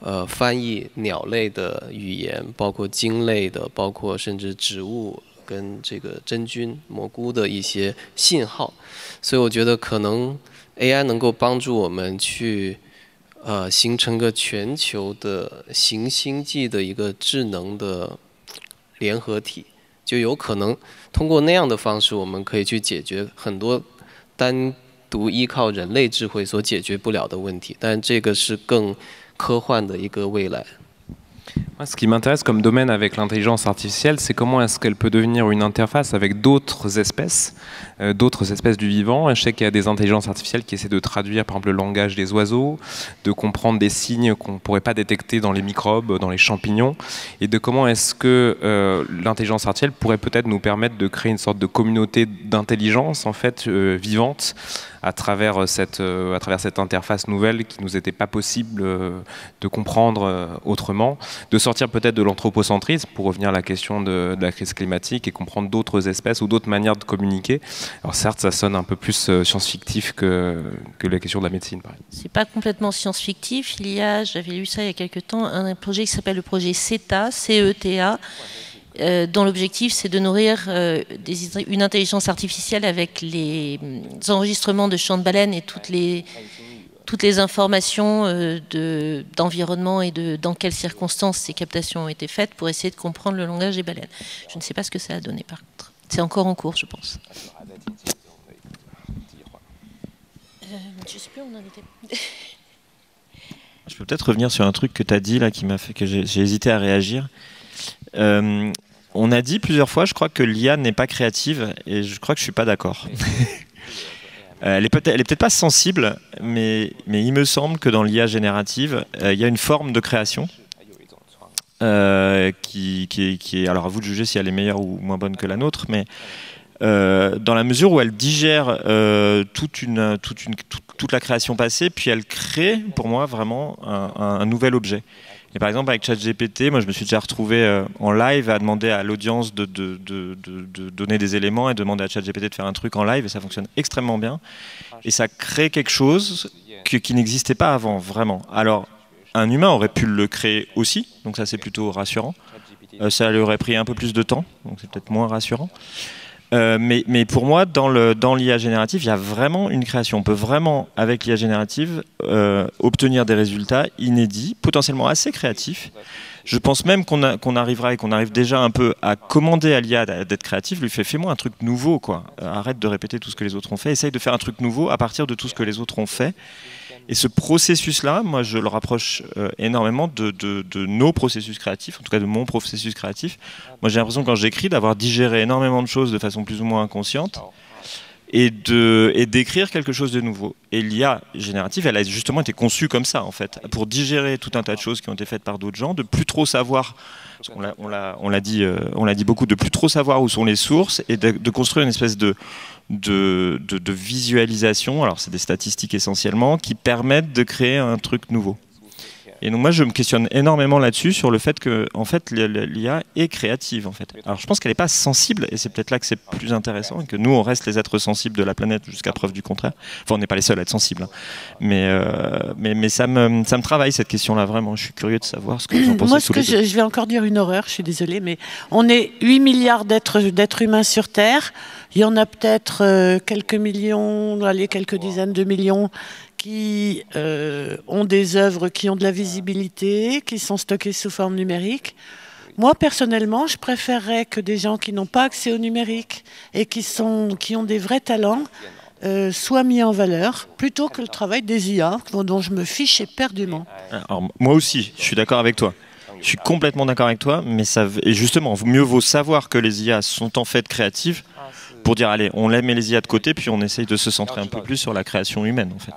呃翻译鸟类的语言，包括鲸类的，包括甚至植物跟这个真菌、蘑菇的一些信号，所以我觉得可能 AI 能够帮助我们去呃形成个全球的行星际的一个智能的联合体，就有可能通过那样的方式，我们可以去解决很多。单独依靠人类智慧所解决不了的问题，但这个是更 科幻的一个未来。ce qui m'intéresse comme domaine avec l'intelligence artificielle, c'est comment est-ce qu'elle peut devenir une interface avec d'autres espèces, euh, d'autres espèces du vivant. Je sais qu'il y a des intelligences artificielles qui essaient de traduire, par exemple, le langage des oiseaux, de comprendre des signes qu'on ne pourrait pas détecter dans les microbes, dans les champignons, et de comment est-ce que euh, l'intelligence artificielle pourrait peut-être nous permettre de créer une sorte de communauté d'intelligence en fait euh, vivante à travers cette, à travers cette interface nouvelle qui nous était pas possible de comprendre autrement, de sortir peut-être de l'anthropocentrisme pour revenir à la question de, la crise climatique et comprendre d'autres espèces ou d'autres manières de communiquer. Alors certes, ça sonne un peu plus euh, science-fictif que, la question de la médecine. C'est pas complètement science-fictif. Il y a, j'avais lu ça il y a quelques temps, un projet qui s'appelle le projet CETA, CETA, euh, dont l'objectif c'est de nourrir euh, une intelligence artificielle avec les, enregistrements de champs de baleines et toutes les, informations d'environnement et de dans quelles circonstances ces captations ont été faites pour essayer de comprendre le langage des baleines. Je ne sais pas ce que ça a donné par contre. C'est encore en cours, je pense. je. [LAUGHS] Je peux peut-être revenir sur un truc que tu as dit là qui m'a fait que j'ai hésité à réagir. Euh, on a dit plusieurs fois, je crois que l'IA n'est pas créative et je crois que je suis pas d'accord. [LAUGHS] Euh, elle est peut-être, peut pas sensible, mais, mais il me semble que dans l'IA générative, euh, il y a une forme de création qui, qui, qui, est, alors à vous de juger si elle est meilleure ou moins bonne que la nôtre, mais euh, dans la mesure où elle digère euh, toute, une, toute, une, toute, la création passée, puis elle crée, pour moi, vraiment un, nouvel objet. Et par exemple, avec ChatGPT, moi, je me suis déjà retrouvé euh, en live à demander à l'audience de, de, de, de, donner des éléments et demander à ChatGPT de faire un truc en live, et ça fonctionne extrêmement bien. Et ça crée quelque chose qui n'existait pas avant, vraiment. Alors, un humain aurait pu le créer aussi, donc ça c'est plutôt rassurant. ça lui aurait pris un peu plus de temps, donc c'est peut-être moins rassurant. Euh, mais, pour moi, dans l'IA dans générative, il y a vraiment une création. On peut vraiment, avec l'IA générative, euh, obtenir des résultats inédits, potentiellement assez créatifs. Je pense même qu'on arrivera et qu'on arrive déjà un peu à commander à l'IA d'être créatif, lui fait fais-moi un truc nouveau, quoi. Euh, arrête de répéter tout ce que les autres ont fait, essaye de faire un truc nouveau à partir de tout ce que les autres ont fait. Et ce processus-là, moi, je le rapproche euh, énormément de, nos processus créatifs, en tout cas de mon processus créatif. Moi, j'ai l'impression, quand j'écris, d'avoir digéré énormément de choses de façon plus ou moins inconsciente et d'écrire quelque chose de nouveau. Et l'IA générative, elle a justement été conçue comme ça, en fait, pour digérer tout un tas de choses qui ont été faites par d'autres gens, de plus trop savoir on l'a dit, euh, on l'a dit beaucoup, de plus trop savoir où sont les sources et de construire une espèce de, de, visualisation, alors c'est des statistiques essentiellement, qui permettent de créer un truc nouveau. Et donc moi je me questionne énormément là-dessus sur le fait que en fait l'IA est créative en fait. Alors je pense qu'elle n'est pas sensible et c'est peut-être là que c'est plus intéressant et que nous on reste les êtres sensibles de la planète jusqu'à preuve du contraire. Enfin on n'est pas les seuls à être sensibles, hein. mais, euh, mais mais ça me ça me travaille cette question-là vraiment. Je suis curieux de savoir ce que vous en pensez. Moi ce que je, je, vais encore dire une horreur, je suis désolée, mais on est 8 milliards d'êtres d'êtres humains sur Terre. Il y en a peut-être euh, quelques millions, allez quelques dizaines de millions qui euh, ont des œuvres qui ont de la visibilité, qui sont stockées sous forme numérique. Moi, personnellement, je préférerais que des gens qui n'ont pas accès au numérique et qui, sont, qui ont des vrais talents euh, soient mis en valeur, plutôt que le travail des IA, dont je me fiche éperdument. Alors, moi aussi, je suis d'accord avec toi. Je suis complètement d'accord avec toi, mais et justement, mieux vaut savoir que les IA sont en fait créatives pour dire allez, on met les IA de côté, puis on essaye de se centrer un peu plus sur la création humaine en fait.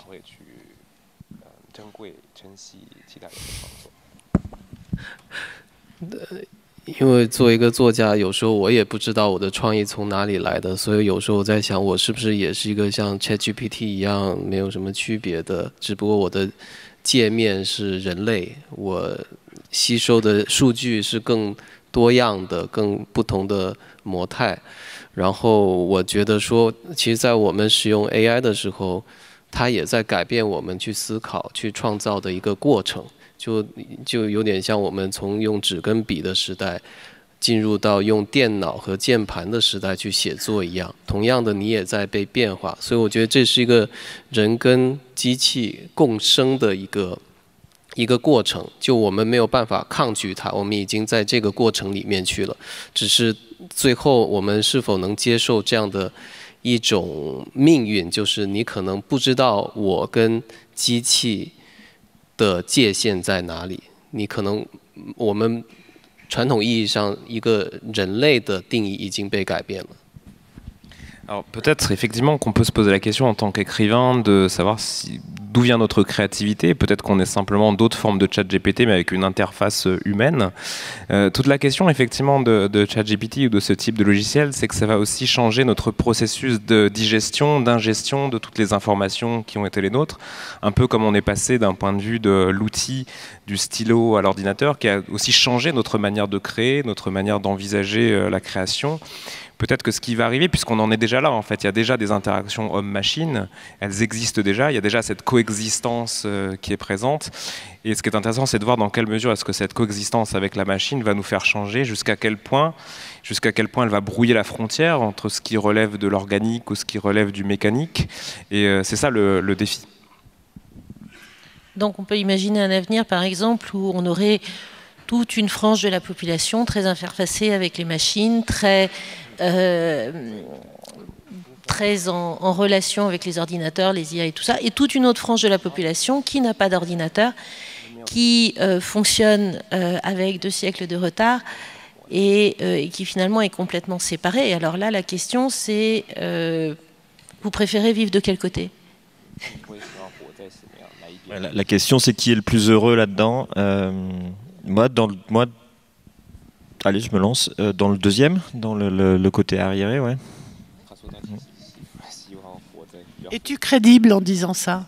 因为作为一个作家，有时候我也不知道我的创意从哪里来的，所以有时候我在想，我是不是也是一个像 ChatGPT 一样没有什么区别的，只不过我的界面是人类，我吸收的数据是更多样的、更不同的模态。然后我觉得说，其实，在我们使用 AI 的时候，它也在改变我们去思考、去创造的一个过程。就就有点像我们从用纸跟笔的时代，进入到用电脑和键盘的时代去写作一样。同样的，你也在被变化，所以我觉得这是一个人跟机器共生的一个一个过程。就我们没有办法抗拒它，我们已经在这个过程里面去了。只是最后我们是否能接受这样的一种命运，就是你可能不知道我跟机器。的界限在哪里？你可能我们传统意义上一个人类的定义已经被改变了。Alors peut-être effectivement qu'on peut se poser la question en tant qu'écrivain de savoir d'où vient notre créativité. Peut-être qu'on est simplement d'autres formes de chat GPT mais avec une interface euh, humaine. Euh, toute la question effectivement de, de chat GPT ou de ce type de logiciel, c'est que ça va aussi changer notre processus de digestion, d'ingestion de toutes les informations qui ont été les nôtres. Un peu comme on est passé d'un point de vue de l'outil du stylo à l'ordinateur qui a aussi changé notre manière de créer, notre manière d'envisager euh, la création peut-être que ce qui va arriver, puisqu'on en est déjà là, en fait, il y a déjà des interactions homme-machine, elles existent déjà, il y a déjà cette coexistence euh, qui est présente. Et ce qui est intéressant, c'est de voir dans quelle mesure est-ce que cette coexistence avec la machine va nous faire changer, jusqu'à quel point, jusqu'à quel point elle va brouiller la frontière entre ce qui relève de l'organique ou ce qui relève du mécanique. Et euh, c'est ça le défi. Donc on peut imaginer un avenir, par exemple, où on aurait toute une frange de la population très interfacée avec les machines, très, euh, en, relation avec les ordinateurs, les IA et tout ça, et toute une autre frange de la population qui n'a pas d'ordinateur, qui euh, fonctionne euh, avec deux siècles de retard et, qui finalement est complètement séparée. Et alors là, la question c'est, vous préférez vivre de quel côté? La, question, c'est qui est le plus heureux là-dedans? Moi, dans le, moi, allez, je me lance euh, dans le deuxième, dans le, côté arriéré, ouais. Es-tu crédible en disant ça?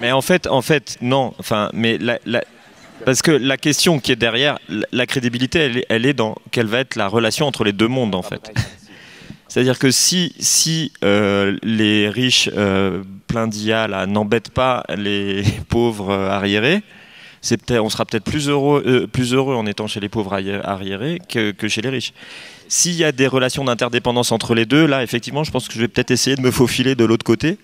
Mais en fait, en fait, non. Enfin, mais parce que la question qui est derrière, la, crédibilité, elle, elle, est dans quelle va être la relation entre les deux mondes, en fait. C'est-à-dire que si, si euh, les riches euh, pleins d'IA n'embêtent pas les [LAUGHS] pauvres euh, arriérés, on sera peut-être plus heureux, plus heureux en étant chez les pauvres arriérés que chez les riches. S'il y a des relations d'interdépendance entre les deux, là, effectivement, je pense que je vais peut-être essayer de me faufiler de l'autre côté.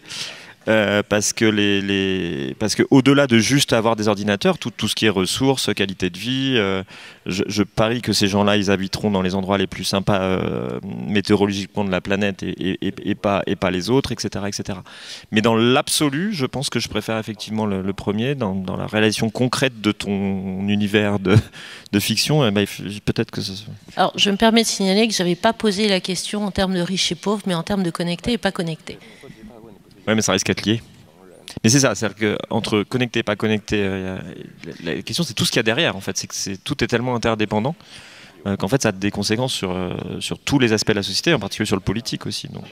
Euh, parce que les, parce que au-delà de juste avoir des ordinateurs, tout, tout ce qui est ressources, qualité de vie, euh, je, parie que ces gens-là, ils habiteront dans les endroits les plus sympas euh, météorologiquement de la planète et, pas et pas les autres, etc., etc. Mais dans l'absolu, je pense que je préfère effectivement le, le premier dans, dans, la relation concrète de ton univers de, de fiction. Eh ben, peut-être que ça... Alors, je me permets de signaler que j'avais pas posé la question en termes de riches et pauvres, mais en termes de connectés et pas connectés. Oui, mais ça risque d'être lié. Mais c'est ça, c'est-à-dire qu'entre connecté et pas connecté, euh, la question c'est tout ce qu'il y a derrière en fait, c'est que tout est tellement interdépendant euh, qu'en fait ça a des conséquences sur, euh, sur tous les aspects de la société, en particulier sur le politique aussi. Donc.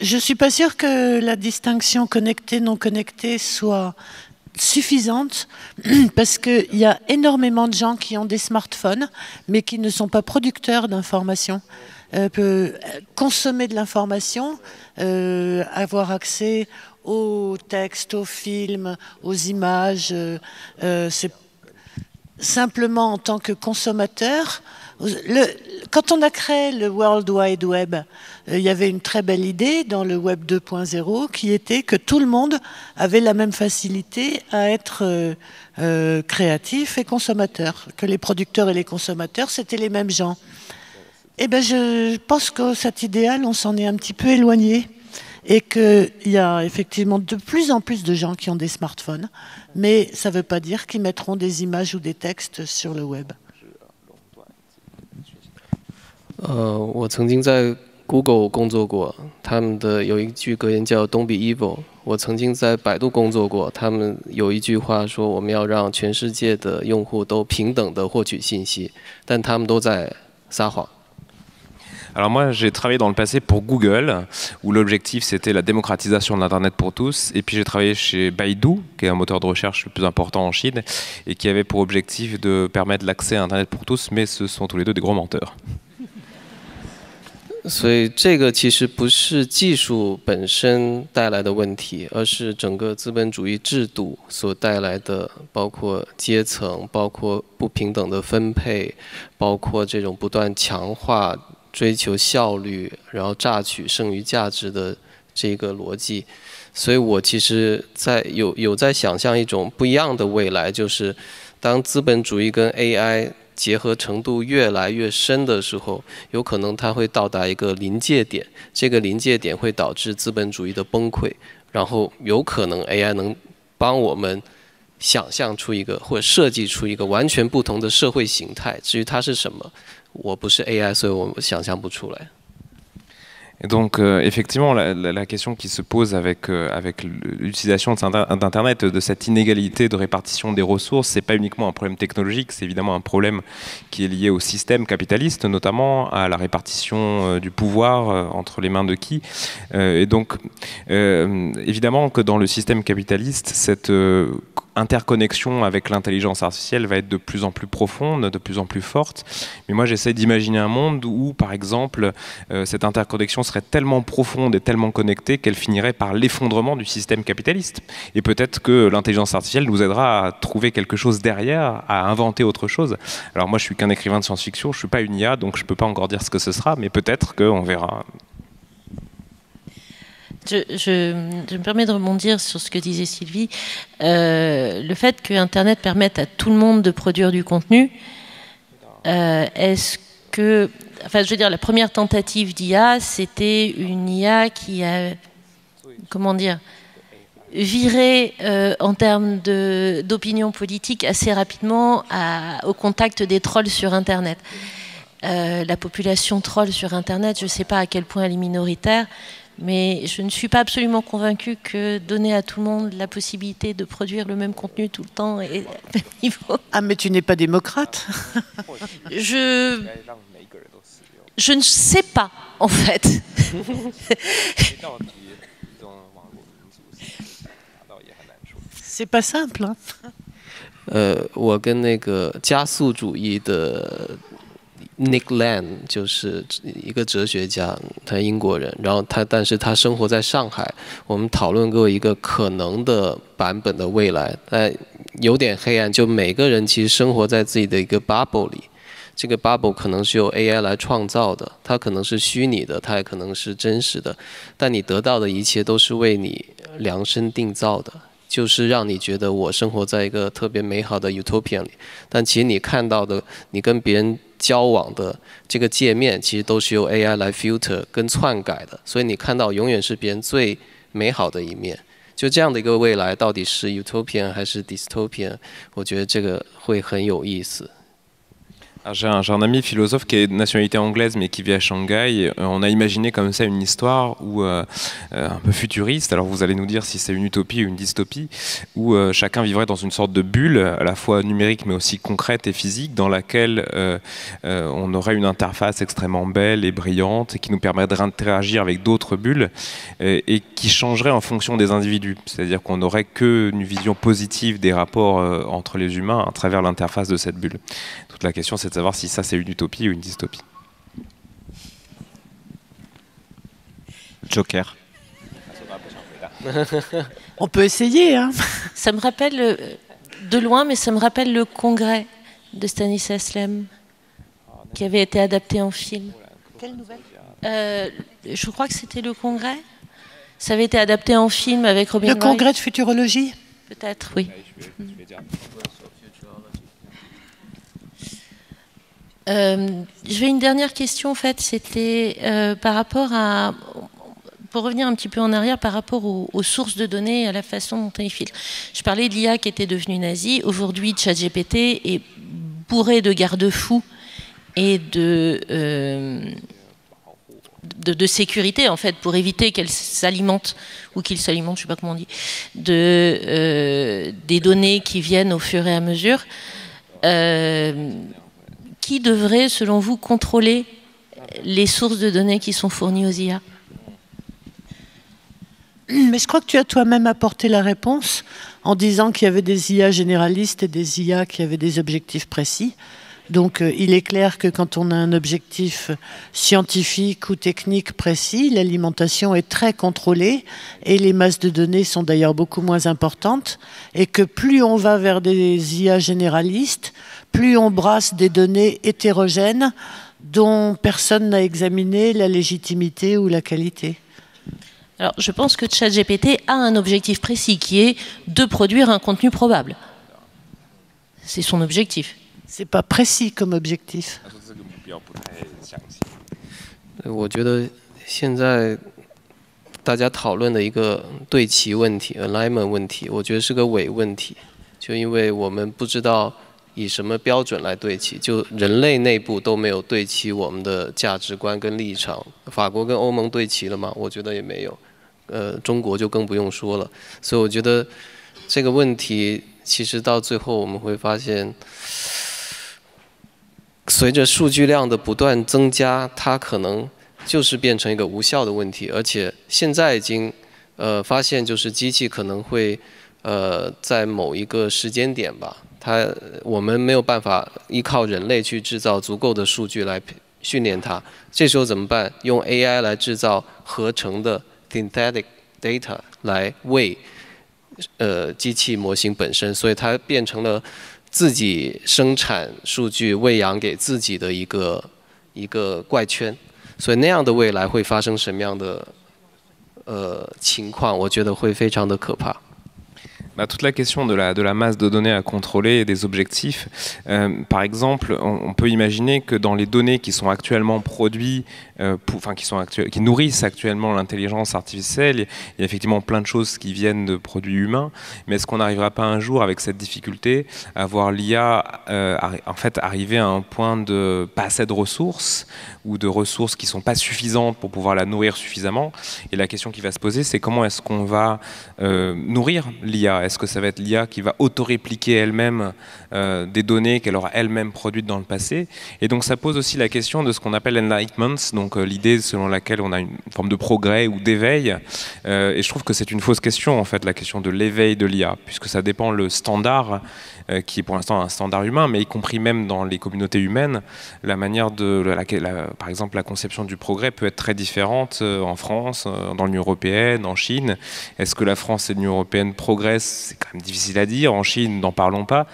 Je ne suis pas sûr que la distinction connecté-non connecté soit suffisante [CLEARS THROAT] parce qu'il y a énormément de gens qui ont des smartphones mais qui ne sont pas producteurs d'informations. Euh, peut consommer de l'information, euh, avoir accès aux textes, aux films, aux images. Euh, simplement en tant que consommateur. Quand on a créé le World Wide Web, il y avait une très belle idée dans le Web 2.0 qui était que tout le monde avait la même facilité à être créatif et consommateur, que les producteurs et les consommateurs, c'était les mêmes gens. Eh ben, je pense que cet idéal, on s'en est un petit peu éloigné et qu'il y a effectivement de plus en plus de gens qui ont des smartphones, mais ça ne veut pas dire qu'ils mettront des images ou des textes sur le web. 呃，我曾经在 Google 工作过，他们的有一句格言叫 “Don't be evil”。我曾经在百度工作过，他们有一句话说我们要让全世界的用户都平等的获取信息，但他们都在撒谎。 alors moi, j'ai travaillé dans le passé pour Google, où l'objectif c'était la démocratisation de l'Internet pour tous. Et puis j'ai travaillé chez Baidu, qui est un moteur de recherche le plus important en Chine, et qui avait pour objectif de permettre l'accès à Internet pour tous. Mais ce sont tous les deux des gros menteurs. [LAUGHS] 所以这个其实不是技术本身带来的问题，而是整个资本主义制度所带来的，包括阶层、包括不平等的分配、包括这种不断强化 追求效率，然后榨取剩余价值的这个逻辑，所以我其实在有有在想象一种不一样的未来，就是当资本主义跟 AI 结合程度越来越深的时候，有可能它会到达一个临界点，这个临界点会导致资本主义的崩溃，然后有可能 AI 能帮我们想象出一个或者设计出一个完全不同的社会形态，至于它是什么。我不是 AI，所以我想象不出来。Et donc, euh, effectivement, la, question qui se pose avec, euh, avec l'utilisation d'Internet, de cette inégalité de répartition des ressources, c'est pas uniquement un problème technologique, c'est évidemment un problème qui est lié au système capitaliste, notamment à la répartition euh, du pouvoir entre les mains de qui. et donc, évidemment que dans le système capitaliste, cette interconnexion avec l'intelligence artificielle va être de plus en plus profonde, de plus en plus forte. Mais moi, j'essaie d'imaginer un monde où, par exemple, cette interconnexion serait tellement profonde et tellement connectée qu'elle finirait par l'effondrement du système capitaliste. Et peut-être que l'intelligence artificielle nous aidera à trouver quelque chose derrière, à inventer autre chose. Alors moi, je suis qu'un écrivain de science-fiction, je suis pas une IA, donc je peux pas encore dire ce que ce sera, mais peut-être qu'on verra. Je, me permets de rebondir sur ce que disait Sylvie. Euh, le fait que Internet permette à tout le monde de produire du contenu, euh, est-ce que. Enfin, je veux dire, la première tentative d'IA, c'était une IA qui a. Comment dire viré euh, en termes d'opinion politique assez rapidement au contact des trolls sur Internet. la population troll sur Internet, je ne sais pas à quel point elle est minoritaire, mais je ne suis pas absolument convaincue que donner à tout le monde la possibilité de produire le même contenu tout le temps est [LAUGHS] niveau. Ah, mais tu n'es pas démocrate Je. Je ne sais pas, en fait. [LAUGHS] C'est pas simple. Hein [LAUGHS] 呃，我跟那个加速主义的 Nick Land 就是一个哲学家，他英国人，然后他，但是他生活在上海。我们讨论过一个可能的版本的未来，呃，有点黑暗，就每个人其实生活在自己的一个 bubble 里，这个 bubble 可能是由 AI 来创造的，它可能是虚拟的，它也可能是真实的，但你得到的一切都是为你量身定造的。就是让你觉得我生活在一个特别美好的 utopia 里，但其实你看到的，你跟别人交往的这个界面，其实都是由 AI 来 filter 跟篡改的，所以你看到永远是别人最美好的一面。就这样的一个未来，到底是 utopian 还是 dystopian？我觉得这个会很有意思。J'ai un, ami philosophe qui est de nationalité anglaise mais qui vit à Shanghai. Euh, on a imaginé comme ça une histoire euh, euh, un peu futuriste, alors vous allez nous dire si c'est une utopie ou une dystopie, où chacun vivrait dans une sorte de bulle, à la fois numérique mais aussi concrète et physique, dans laquelle on aurait une interface extrêmement belle et brillante et qui nous permettrait d'interagir avec d'autres bulles et, qui changerait en fonction des individus. C'est-à-dire qu'on n'aurait qu'une vision positive des rapports entre les humains à travers l'interface de cette bulle. Toute la question c'est de savoir si ça c'est une utopie ou une dystopie. Joker. [LAUGHS] On peut essayer. Hein. [LAUGHS] Ça me rappelle, euh, de loin, mais ça me rappelle le congrès de Stanislas Lem, qui avait été adapté en film. Quelle nouvelle? Euh, Je crois que c'était le congrès. Ça avait été adapté en film avec Robin Le congrès de futurologie? Peut-être, oui. Euh, je vais une dernière question en fait, c'était euh, par rapport à, pour revenir un petit peu en arrière, par rapport aux, sources de données et à la façon dont on les filtre. Je parlais de l'IA qui était devenue nazie. Aujourd'hui, ChatGPT est bourré de garde-fous et de, euh, de, sécurité en fait pour éviter qu'elle s'alimente ou qu'il s'alimente, je sais pas comment on dit, de des données qui viennent au fur et à mesure qui devrait, selon vous, contrôler les sources de données qui sont fournies aux IA Mais je crois que tu as toi-même apporté la réponse en disant qu'il y avait des IA généralistes et des IA qui avaient des objectifs précis. Donc euh, il est clair que quand on a un objectif scientifique ou technique précis, l'alimentation est très contrôlée et les masses de données sont d'ailleurs beaucoup moins importantes et que plus on va vers des IA généralistes, plus on brasse des données hétérogènes dont personne n'a examiné la légitimité ou la qualité. Alors, je pense que ChatGPT a un objectif précis qui est de produire un contenu probable. C'est son objectif. C'est pas précis comme objectif. 我觉得现在大家讨论的一个对齐问题 （alignment 问题），我觉得是个伪问题，就因为我们不知道 以什么标准来对齐？就人类内部都没有对齐我们的价值观跟立场。法国跟欧盟对齐了吗？我觉得也没有。呃，中国就更不用说了。所以我觉得这个问题其实到最后我们会发现，随着数据量的不断增加，它可能就是变成一个无效的问题。而且现在已经呃，发现就是机器可能会，呃，在某一个时间点吧，它我们没有办法依靠人类去制造足够的数据来训练它，这时候怎么办？用 AI 来制造合成的 synthetic data 来喂，呃，机器模型本身，所以它变成了自己生产数据喂养给自己的一个一个怪圈，所以那样的未来会发生什么样的？呃，情况我觉得会非常的可怕。Bah, toute la question de la, masse de données à contrôler et des objectifs. Euh, par exemple, on, peut imaginer que dans les données qui sont actuellement produites, euh, enfin qui, nourrissent actuellement l'intelligence artificielle, il y a effectivement plein de choses qui viennent de produits humains, mais est-ce qu'on n'arrivera pas un jour avec cette difficulté à voir l'IA euh, en fait arriver à un point de pas assez de ressources ou de ressources qui sont pas suffisantes pour pouvoir la nourrir suffisamment? Et la question qui va se poser, c'est comment est-ce qu'on va nourrir l'IA est-ce que ça va être l'IA qui va auto-répliquer elle-même euh, des données qu'elle aura elle-même produites dans le passé? Et donc ça pose aussi la question de ce qu'on appelle enlightenment, donc euh, l'idée selon laquelle on a une forme de progrès ou d'éveil. Euh, et je trouve que c'est une fausse question en fait, la question de l'éveil de l'IA, puisque ça dépend le standard qui est pour l'instant un standard humain, mais y compris même dans les communautés humaines, la manière de, par exemple, la conception du progrès peut être très différente euh, en France, euh, dans l'Union européenne, en Chine. Est-ce que la France et l'Union européenne progressent? C'est quand même difficile à dire. En Chine, n'en parlons pas.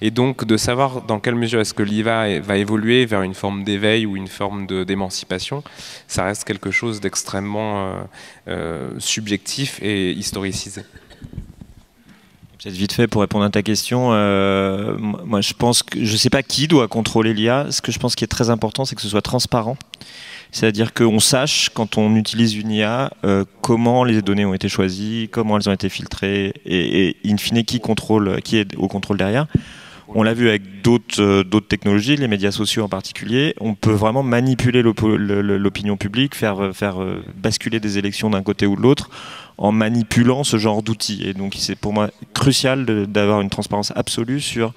Et donc, de savoir dans quelle mesure est-ce que l'IVA va évoluer vers une forme d'éveil ou une forme d'émancipation, ça reste quelque chose d'extrêmement subjectif et historicisé. Peut-être vite fait pour répondre à ta question. Euh, moi, je pense que je ne sais pas qui doit contrôler l'IA. Ce que je pense qui est très important, c'est que ce soit transparent. C'est-à-dire qu'on sache, quand on utilise une IA, euh, comment les données ont été choisies, comment elles ont été filtrées, et, et in fine, qui contrôle, qui est au contrôle derrière. On l'a vu avec d'autres euh, technologies, les médias sociaux en particulier. On peut vraiment manipuler l'opinion publique, faire faire basculer des élections d'un côté ou de l'autre en manipulant ce genre d'outils. Et donc c'est pour moi crucial d'avoir une transparence absolue sur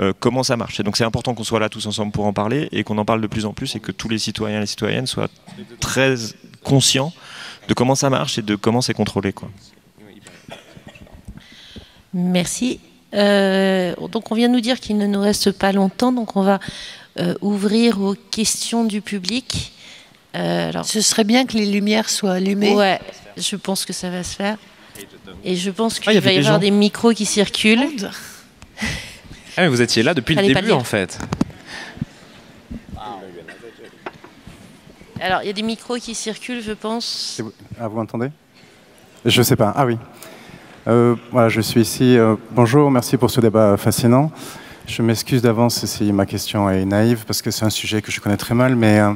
euh, comment ça marche. Et donc c'est important qu'on soit là tous ensemble pour en parler et qu'on en parle de plus en plus et que tous les citoyens et les citoyennes soient très conscients de comment ça marche et de comment c'est contrôlé. Merci. Euh, donc on vient de nous dire qu'il ne nous reste pas longtemps, donc on va euh, ouvrir aux questions du public. Alors, Ce serait bien que les lumières soient allumées. Ouais, je pense que ça va se faire. Et je pense qu'il ah, va y avoir des micros qui circulent. Ah, mais vous étiez là depuis le début, en fait. Alors, il y a des micros qui circulent, je pense. Ah, vous entendez Je sais pas. Ah oui. Euh, voilà, je suis ici. Euh, bonjour, merci pour ce débat fascinant. Je m'excuse d'avance si ma question est naïve, parce que c'est un sujet que je connais très mal, mais euh,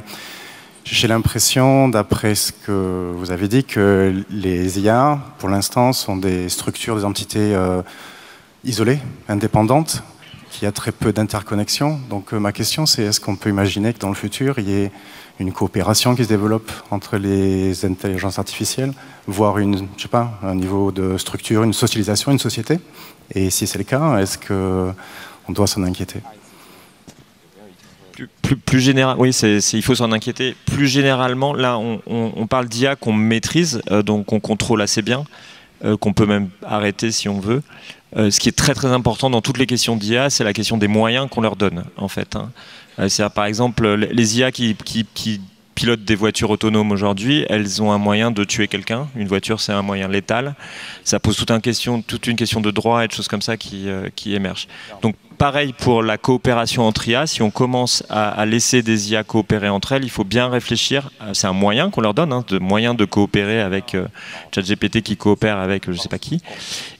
j'ai l'impression, d'après ce que vous avez dit, que les IA, pour l'instant, sont des structures, des entités euh, isolées, indépendantes, qui a très peu d'interconnexion. Donc euh, ma question, c'est est-ce qu'on peut imaginer que dans le futur, il y ait une coopération qui se développe entre les intelligences artificielles, voire une, je sais pas, un niveau de structure, une socialisation, une société? Et si c'est le cas, est-ce qu'on doit s'en inquiéter? Plus, plus, général, oui, il faut s'en inquiéter. Plus généralement, là, on, parle d'IA qu'on maîtrise, euh, donc qu'on contrôle assez bien, euh, qu'on peut même arrêter si on veut. Euh, ce qui est très très important dans toutes les questions d'IA, c'est la question des moyens qu'on leur donne, en fait. Hein. c'est par exemple les IA qui pilotent des voitures autonomes aujourd'hui, elles ont un moyen de tuer quelqu'un. Une voiture, c'est un moyen létal. Ça pose toute une question, toute une question de droit et de choses comme ça qui, qui émergent. Donc pareil pour la coopération entre IA. Si on commence à, laisser des IA coopérer entre elles, il faut bien réfléchir. C'est un moyen qu'on leur donne, hein, de moyen de coopérer avec euh, ChatGPT qui coopère avec je ne sais pas qui.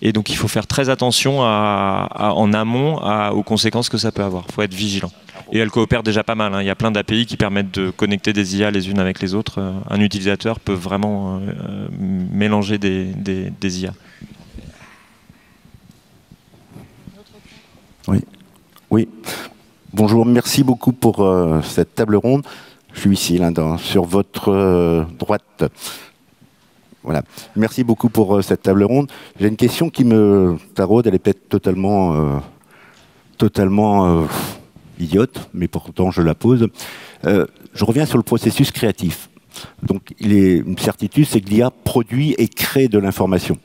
Et donc il faut faire très attention en amont aux conséquences que ça peut avoir. Il faut être vigilant. Et elles coopèrent déjà pas mal. Hein. Il y a plein d'API qui permettent de connecter des IA les unes avec les autres. Euh, un utilisateur peut vraiment euh, mélanger des, IA. Oui. Oui. Bonjour, merci beaucoup pour euh, cette table ronde. Je suis ici, là, sur votre euh, droite. Voilà. Merci beaucoup pour euh, cette table ronde. J'ai une question qui me taraude. Elle est peut-être totalement, totalement idiote, mais pourtant je la pose. je reviens sur le processus créatif. Donc une certitude, c'est que l'IA produit et crée de l'information.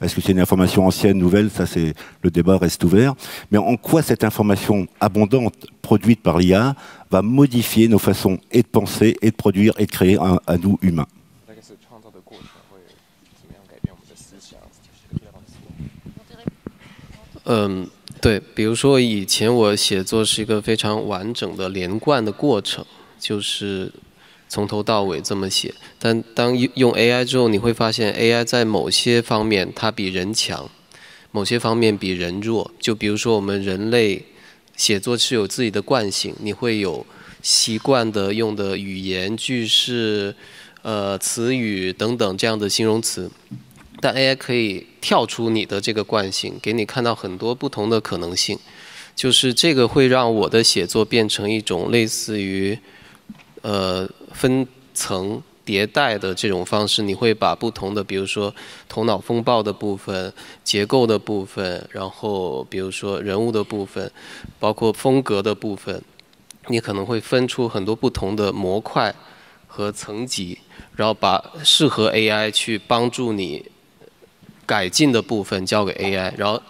Est-ce que c'est une information ancienne, nouvelle? Ça, c'est le débat reste ouvert. Mais en quoi cette information abondante produite par l'IA va modifier nos façons et de penser, et de produire, et de créer à nous humains? 嗯，对，比如说以前我写作是一个非常完整的连贯的过程，就是从头到尾这么写。但当用 AI 之后，你会发现 AI 在某些方面它比人强，某些方面比人弱。就比如说我们人类写作是有自己的惯性，你会有习惯的用的语言、句式、呃词语等等这样的形容词。但 AI 可以跳出你的这个惯性，给你看到很多不同的可能性，就是这个会让我的写作变成一种类似于，呃，分层迭代的这种方式。你会把不同的，比如说头脑风暴的部分、结构的部分，然后比如说人物的部分，包括风格的部分，你可能会分出很多不同的模块和层级，然后把适合 AI 去帮助你。改进的部分交给 AI，然后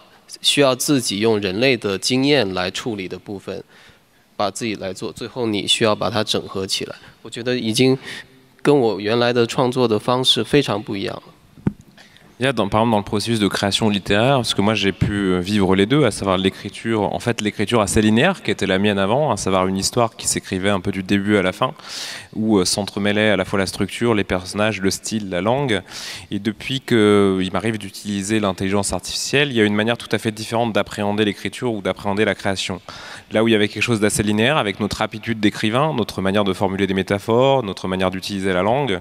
需要自己用人类的经验来处理的部分，把自己来做，最后你需要把它整合起来。我觉得已经跟我原来的创作的方式非常不一样了。Il y a par exemple dans le processus de création littéraire, parce que moi j'ai pu vivre les deux, à savoir l'écriture, en fait l'écriture assez linéaire qui était la mienne avant, à savoir une histoire qui s'écrivait un peu du début à la fin, où euh, s'entremêlait à la fois la structure, les personnages, le style, la langue. Et depuis qu'il m'arrive d'utiliser l'intelligence artificielle, il y a une manière tout à fait différente d'appréhender l'écriture ou d'appréhender la création. Là où il y avait quelque chose d'assez linéaire, avec notre habitude d'écrivain, notre manière de formuler des métaphores, notre manière d'utiliser la langue,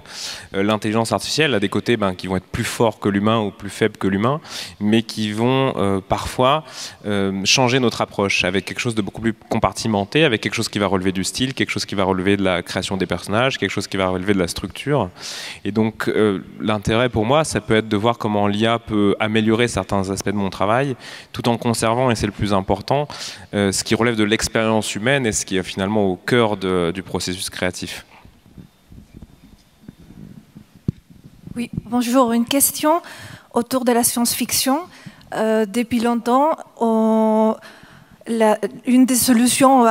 euh, l'intelligence artificielle a des côtés ben, qui vont être plus forts que l'humain ou plus faibles que l'humain, mais qui vont euh, parfois euh, changer notre approche avec quelque chose de beaucoup plus compartimenté, avec quelque chose qui va relever du style, quelque chose qui va relever de la création des personnages, quelque chose qui va relever de la structure. Et donc euh, l'intérêt pour moi, ça peut être de voir comment l'IA peut améliorer certains aspects de mon travail, tout en conservant, et c'est le plus important, ce qui relève de l'expérience humaine et ce qui est finalement au cœur du processus créatif. Oui, bonjour. Une question autour de la science-fiction. Euh, depuis longtemps, une des solutions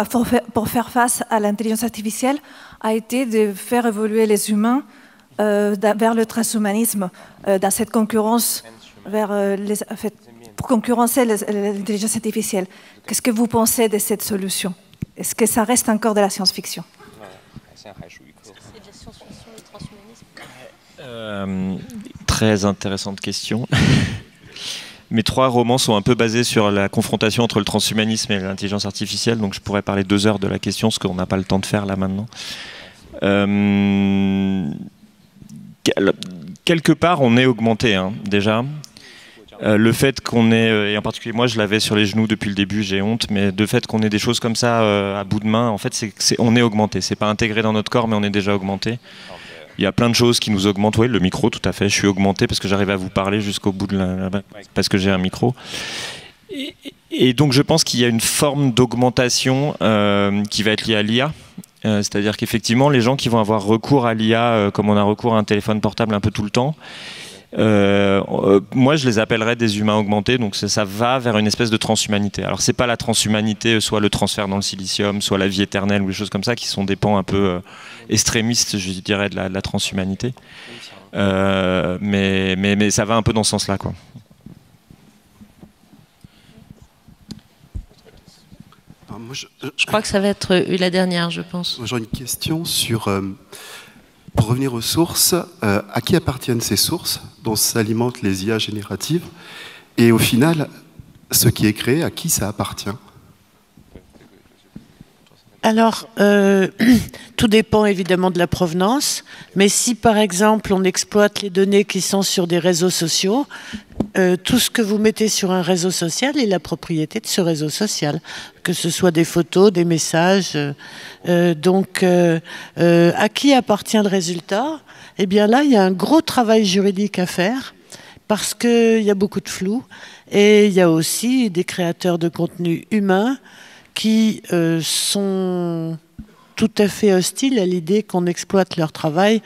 pour faire, face à l'intelligence artificielle a été de faire évoluer les humains euh, vers le transhumanisme, euh, dans cette concurrence vers les, pour concurrencer l'intelligence artificielle. Qu'est-ce que vous pensez de cette solution? Est-ce que ça reste encore de la science-fiction? Euh, très intéressante question. [LAUGHS] Mes trois romans sont un peu basés sur la confrontation entre le transhumanisme et l'intelligence artificielle, donc je pourrais parler deux heures de la question, ce qu'on n'a pas le temps de faire là maintenant. Euh, quelque part, on est augmenté hein, déjà. Euh, le fait qu'on ait, et en particulier moi je l'avais sur les genoux depuis le début, j'ai honte, mais le fait qu'on ait des choses comme ça à bout de main, en fait, on est augmenté. C'est pas intégré dans notre corps, mais on est déjà augmenté. Il y a plein de choses qui nous augmentent. Oui, le micro, tout à fait. Je suis augmenté parce que j'arrive à vous parler jusqu'au bout de la, parce que j'ai un micro. Et, donc, je pense qu'il y a une forme d'augmentation euh, qui va être liée à l'IA. Euh, c'est-à-dire qu'effectivement, les gens qui vont avoir recours à l'IA, euh, comme on a recours à un téléphone portable un peu tout le temps, euh, euh, moi, je les appellerais des humains augmentés, donc ça, va vers une espèce de transhumanité. Alors, c'est pas la transhumanité, soit le transfert dans le silicium, soit la vie éternelle ou des choses comme ça, qui sont des pans un peu euh, extrémistes, je dirais, de la, transhumanité. mais, mais, mais ça va un peu dans ce sens-là, quoi. je, crois que ça va être la dernière, je pense. J'ai une question sur pour revenir aux sources, euh, à qui appartiennent ces sources dont s'alimentent les IA génératives Et au final, ce qui est créé, à qui ça appartient? Alors, euh, [CLEARS THROAT] tout dépend évidemment de la provenance, mais si par exemple on exploite les données qui sont sur des réseaux sociaux, euh, tout ce que vous mettez sur un réseau social est la propriété de ce réseau social, que ce soit des photos, des messages. Euh, donc, à qui appartient le résultat? Eh bien là, il y a un gros travail juridique à faire parce qu'il y a beaucoup de flou et il y a aussi des créateurs de contenu humains qui euh, sont tout à fait hostiles à l'idée qu'on exploite leur travail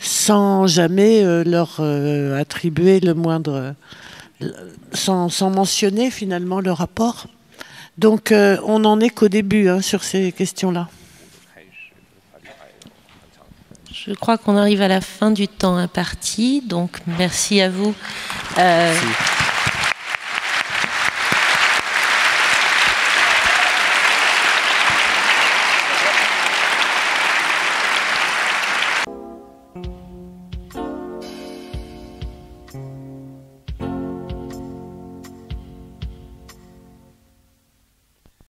sans jamais euh, leur euh, attribuer le moindre, sans, mentionner finalement leur rapport. Donc on n'en est qu'au début hein, sur ces questions-là. Je crois qu'on arrive à la fin du temps imparti, donc merci à vous. Merci.